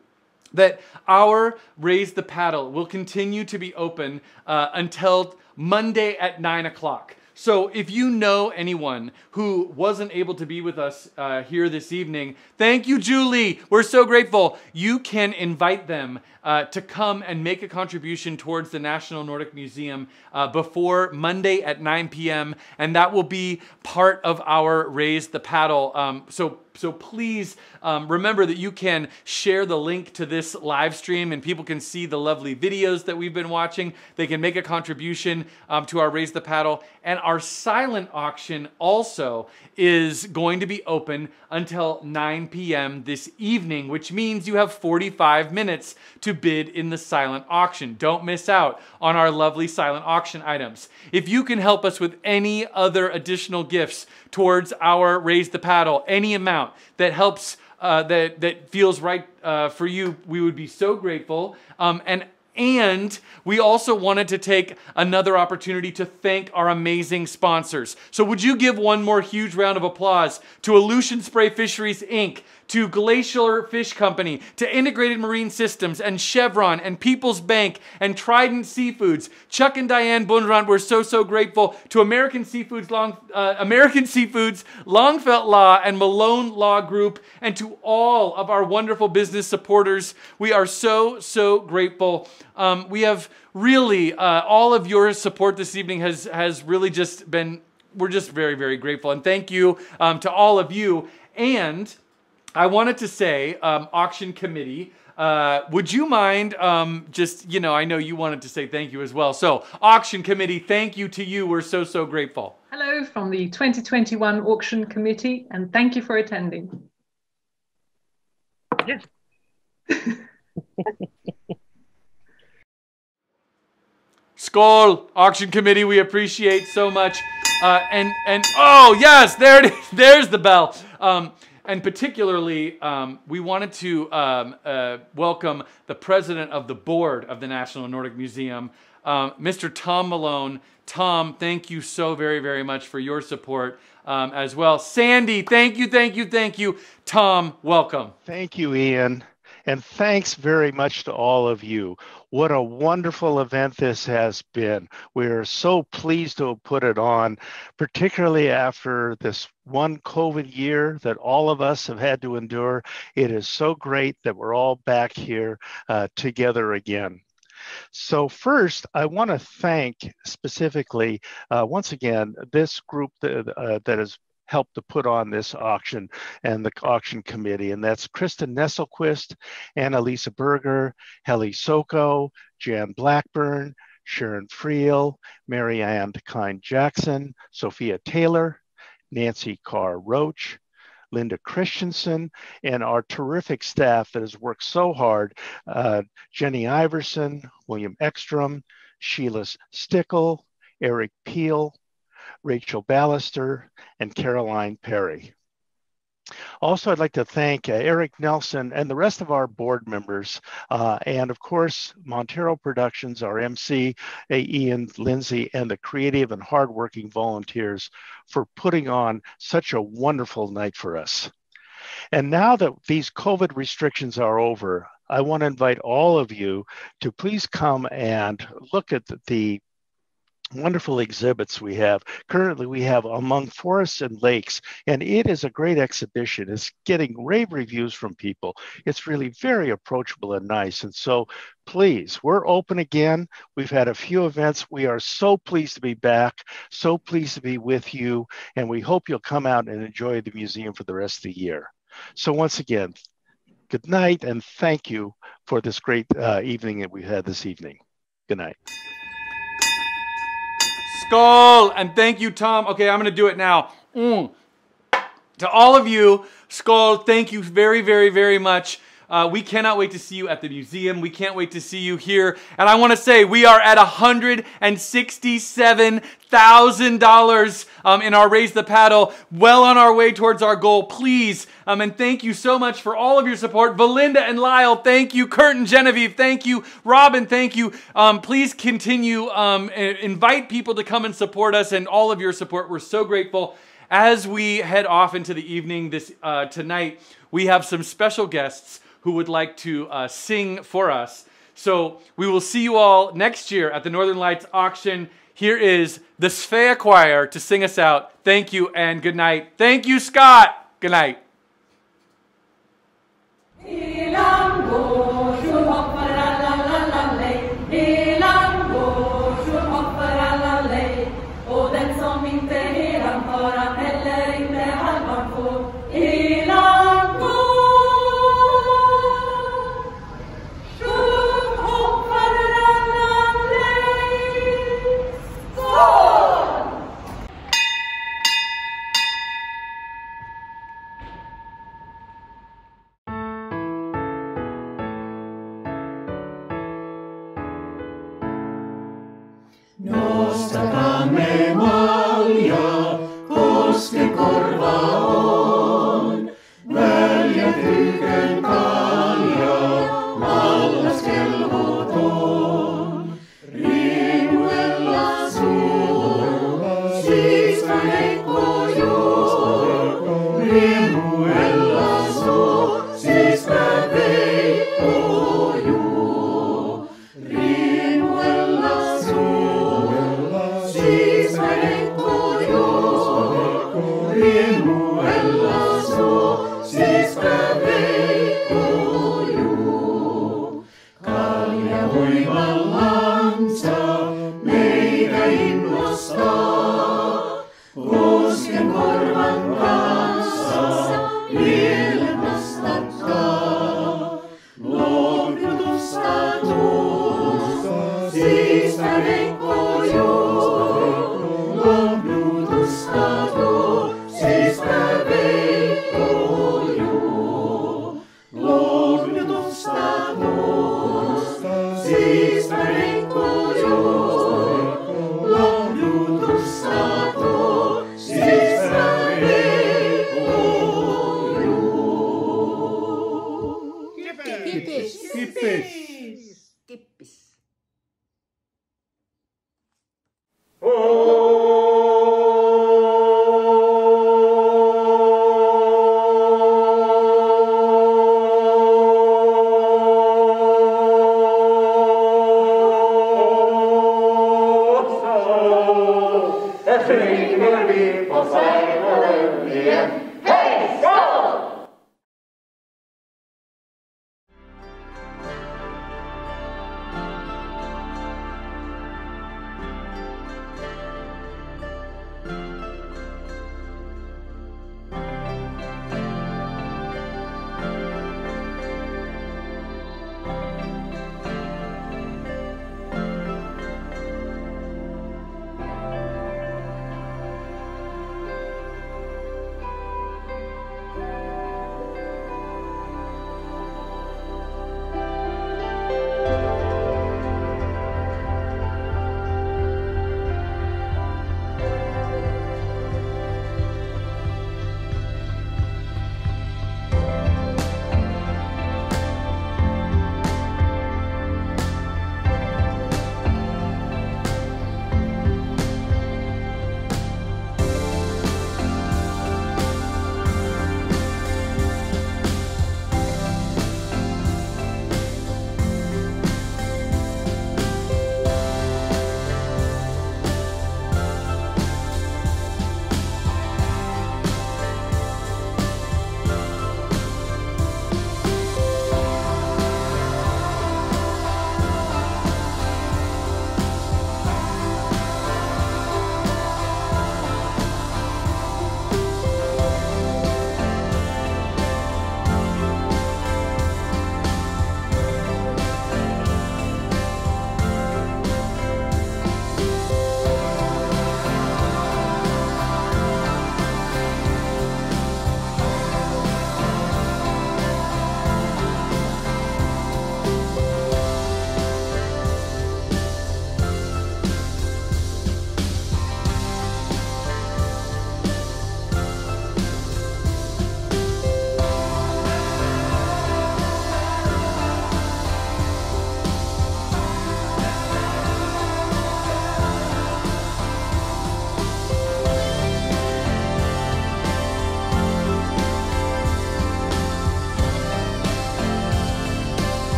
that our Raise the Paddle will continue to be open uh, until Monday at 9 o'clock. So if you know anyone who wasn't able to be with us uh, here this evening, thank you, Julie. We're so grateful. You can invite them uh, to come and make a contribution towards the National Nordic Museum uh, before Monday at 9 p.m. And that will be part of our Raise the Paddle. Um, so so please um, remember that you can share the link to this live stream and people can see the lovely videos that we've been watching. They can make a contribution um, to our Raise the Paddle. And our silent auction also is going to be open until 9 p.m. this evening, which means you have 45 minutes to bid in the silent auction. Don't miss out on our lovely silent auction items. If you can help us with any other additional gifts towards our Raise the Paddle, any amount that helps uh, that that feels right uh, for you, we would be so grateful. Um, and and we also wanted to take another opportunity to thank our amazing sponsors. So would you give one more huge round of applause to Aleutian Spray Fisheries Inc., to Glacier Fish Company, to Integrated Marine Systems, and Chevron, and People's Bank, and Trident Seafoods. Chuck and Diane Bundrant, we're so, so grateful. To American Seafoods, Long, uh, American Seafoods, Longfelt Law, and Malone Law Group, and to all of our wonderful business supporters. We are so, so grateful. Um, we have really, uh, all of your support this evening has, has really just been, we're just very, very grateful. And thank you um, to all of you. And I wanted to say, um, auction committee, uh, would you mind um, just, you know, I know you wanted to say thank you as well. So, auction committee, thank you to you. We're so, so grateful. Hello from the 2021 auction committee, and thank you for attending. Yes. *laughs* Skål auction committee, we appreciate so much. Uh, and and oh yes, there it is. *laughs* There's the bell. Um, and particularly, um, we wanted to um, uh, welcome the president of the board of the National Nordic Museum, um, Mr. Tom Malone. Tom, thank you so very, very much for your support um, as well. Sandy, thank you, thank you, thank you. Tom, welcome. Thank you, Ian. And thanks very much to all of you. What a wonderful event this has been. We are so pleased to have put it on, particularly after this one COVID year that all of us have had to endure. It is so great that we're all back here uh, together again. So first, I want to thank specifically, uh, once again, this group that, uh, that is helped to put on this auction and the auction committee. And that's Kristen Nesselquist, Annalisa Berger, Helly Soko, Jan Blackburn, Sharon Friel, Marianne Kine Jackson, Sophia Taylor, Nancy Carr Roach, Linda Christensen, and our terrific staff that has worked so hard, uh, Jenny Iverson, William Ekstrom, Sheila Stickle, Eric Peel, Rachel Ballister, and Caroline Perry. Also, I'd like to thank uh, Eric Nelson and the rest of our board members, uh, and of course, Montero Productions, our MC, Ian Lindsay, and the creative and hardworking volunteers for putting on such a wonderful night for us. And now that these COVID restrictions are over, I want to invite all of you to please come and look at the wonderful exhibits we have. Currently, we have Among Forests and Lakes, and it is a great exhibition. It's getting rave reviews from people. It's really very approachable and nice. And so, please, we're open again. We've had a few events. We are so pleased to be back, so pleased to be with you, and we hope you'll come out and enjoy the museum for the rest of the year. So, once again, good night and thank you for this great uh, evening that we had this evening. Good night. Skål. And thank you, Tom. Okay, I'm going to do it now. Mm. To all of you, Skål, thank you very, very, very much. Uh, we cannot wait to see you at the museum. We can't wait to see you here. And I want to say we are at $167,000 um, in our Raise the Paddle, well on our way towards our goal. Please, um, and thank you so much for all of your support. Valinda and Lyle, thank you. Kurt and Genevieve, thank you. Robin, thank you. Um, please continue, um, invite people to come and support us and all of your support. We're so grateful. As we head off into the evening this uh, tonight, we have some special guests who would like to uh, sing for us. So we will see you all next year at the Northern Lights auction here is the Svea Choir to sing us out. Thank you and good night. Thank you, Scott. Good night. Muistakaa me maalia, koske korvaa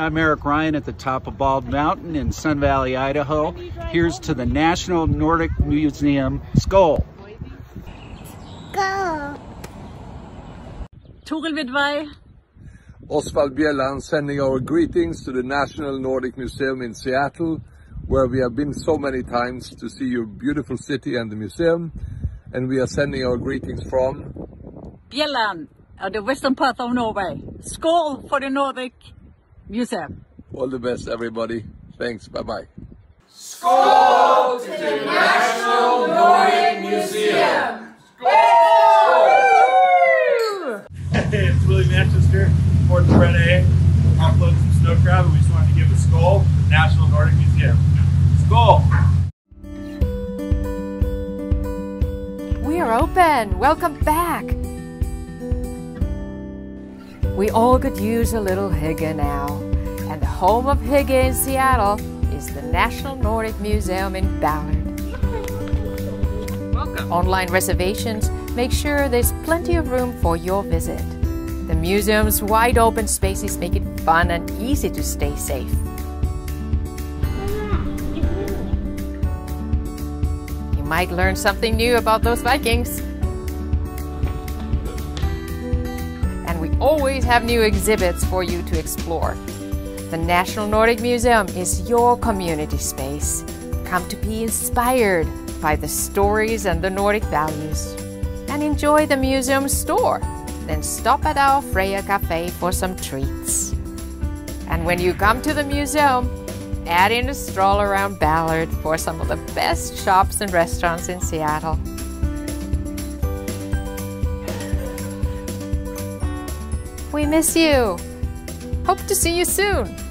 I'm Eric Ryan at the top of Bald Mountain in Sun Valley, Idaho. Here's to the National Nordic Museum Skål. Go! Toril Vidvai. Osvald Bjelland sending our greetings to the National Nordic Museum in Seattle, where we have been so many times to see your beautiful city and the museum. And we are sending our greetings from Bjelland, uh, the western part of Norway. Skål for the Nordic Museum. all the best, everybody. Thanks. Bye bye. Skål to the National Nordic Museum! Hey, it's Willie Manchester, Fort Fred A. Offload some snow crab, and we just wanted to give a skål to the National Nordic Museum. Skål! We are open. Welcome back. We all could use a little hygge now. And the home of hygge in Seattle is the National Nordic Museum in Ballard. Welcome. Online reservations make sure there's plenty of room for your visit. The museum's wide open spaces make it fun and easy to stay safe. You might learn something new about those Vikings. Always have new exhibits for you to explore. The National Nordic Museum is your community space. Come to be inspired by the stories and the Nordic values. And enjoy the museum store. Then stop at our Freya Cafe for some treats. And when you come to the museum, add in a stroll around Ballard for some of the best shops and restaurants in Seattle. We miss you. Hope to see you soon.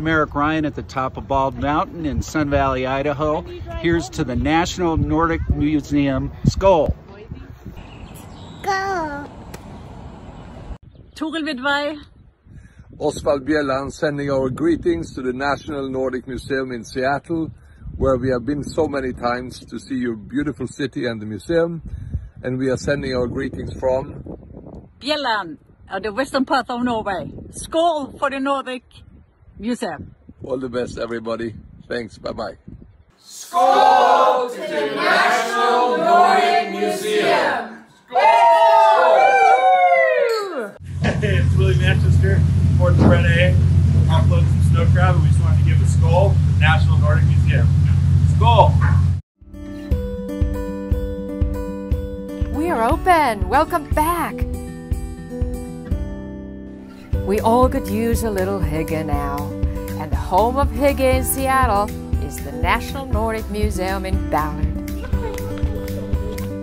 I'm Eric Ryan at the top of Bald Mountain in Sun Valley, Idaho. Here's to the National Nordic Museum Skål. Go! Toril Vidvej. Osvald Bjelland sending our greetings to the National Nordic Museum in Seattle, where we have been so many times to see your beautiful city and the museum. And we are sending our greetings from Bjelland of the western part of Norway. Skål for the Nordic Museum. all the best, everybody. Thanks. Bye bye. Skål to the National Nordic Museum! Hey, it's Willie Manchester, Fort Fred A. Offload some snow crab, and we just wanted to give a skål to the National Nordic Museum. Skål! We are open. Welcome back. We all could use a little hygge now. And the home of hygge in Seattle is the National Nordic Museum in Ballard.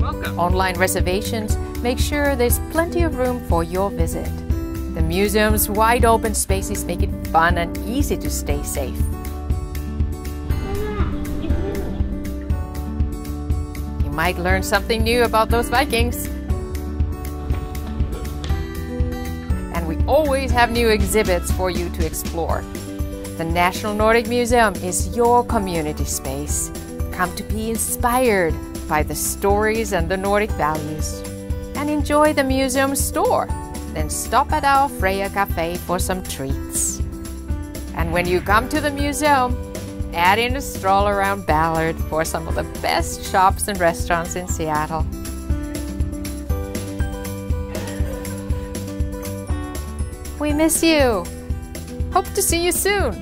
Welcome. Online reservations make sure there's plenty of room for your visit. The museum's wide open spaces make it fun and easy to stay safe. You might learn something new about those Vikings. Always have new exhibits for you to explore. The National Nordic Museum is your community space. Come to be inspired by the stories and the Nordic values. And enjoy the museum store. Then stop at our Freya Cafe for some treats. And when you come to the museum, add in a stroll around Ballard for some of the best shops and restaurants in Seattle. We miss you. Hope to see you soon.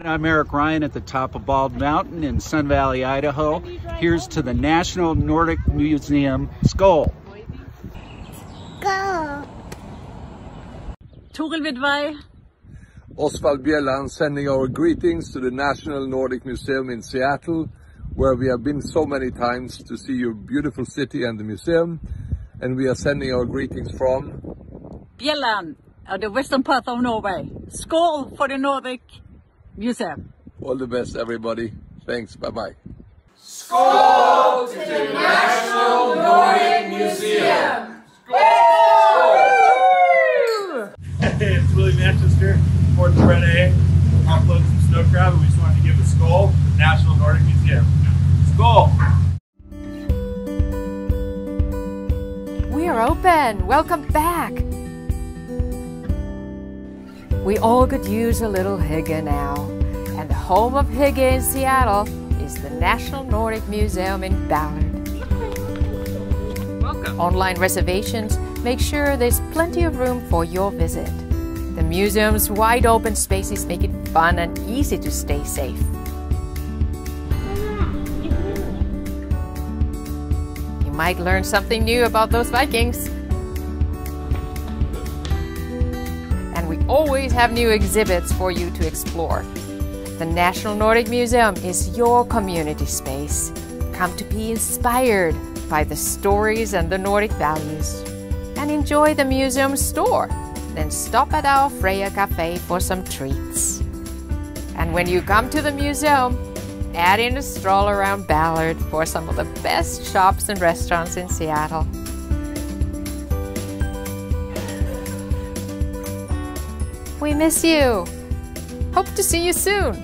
I'm Eric Ryan at the top of Bald Mountain in Sun Valley, Idaho. Here's to the National Nordic Museum Skål. Go! Toril Vidvej. Osvald Bjelland sending our greetings to the National Nordic Museum in Seattle, where we have been so many times to see your beautiful city and the museum. And we are sending our greetings from Bjelland of the western part of Norway. Skål for the Nordic Museum. all the best, everybody. Thanks. Bye bye. Skål to the National Nordic Museum! Hey, it's Willie Manchester, Fort Fred A. Offload some snow crab, and we just wanted to give a skål to the National Nordic Museum. Skål! We are open. Welcome back. We all could use a little hygge now. And the home of hygge in Seattle is the National Nordic Museum in Ballard. Welcome. Online reservations make sure there's plenty of room for your visit. The museum's wide open spaces make it fun and easy to stay safe. You might learn something new about those Vikings. Always have new exhibits for you to explore. The National Nordic Museum is your community space. Come to be inspired by the stories and the Nordic values. And enjoy the museum store. Then stop at our Freya Cafe for some treats. And when you come to the museum, add in a stroll around Ballard for some of the best shops and restaurants in Seattle. We miss you. Hope to see you soon.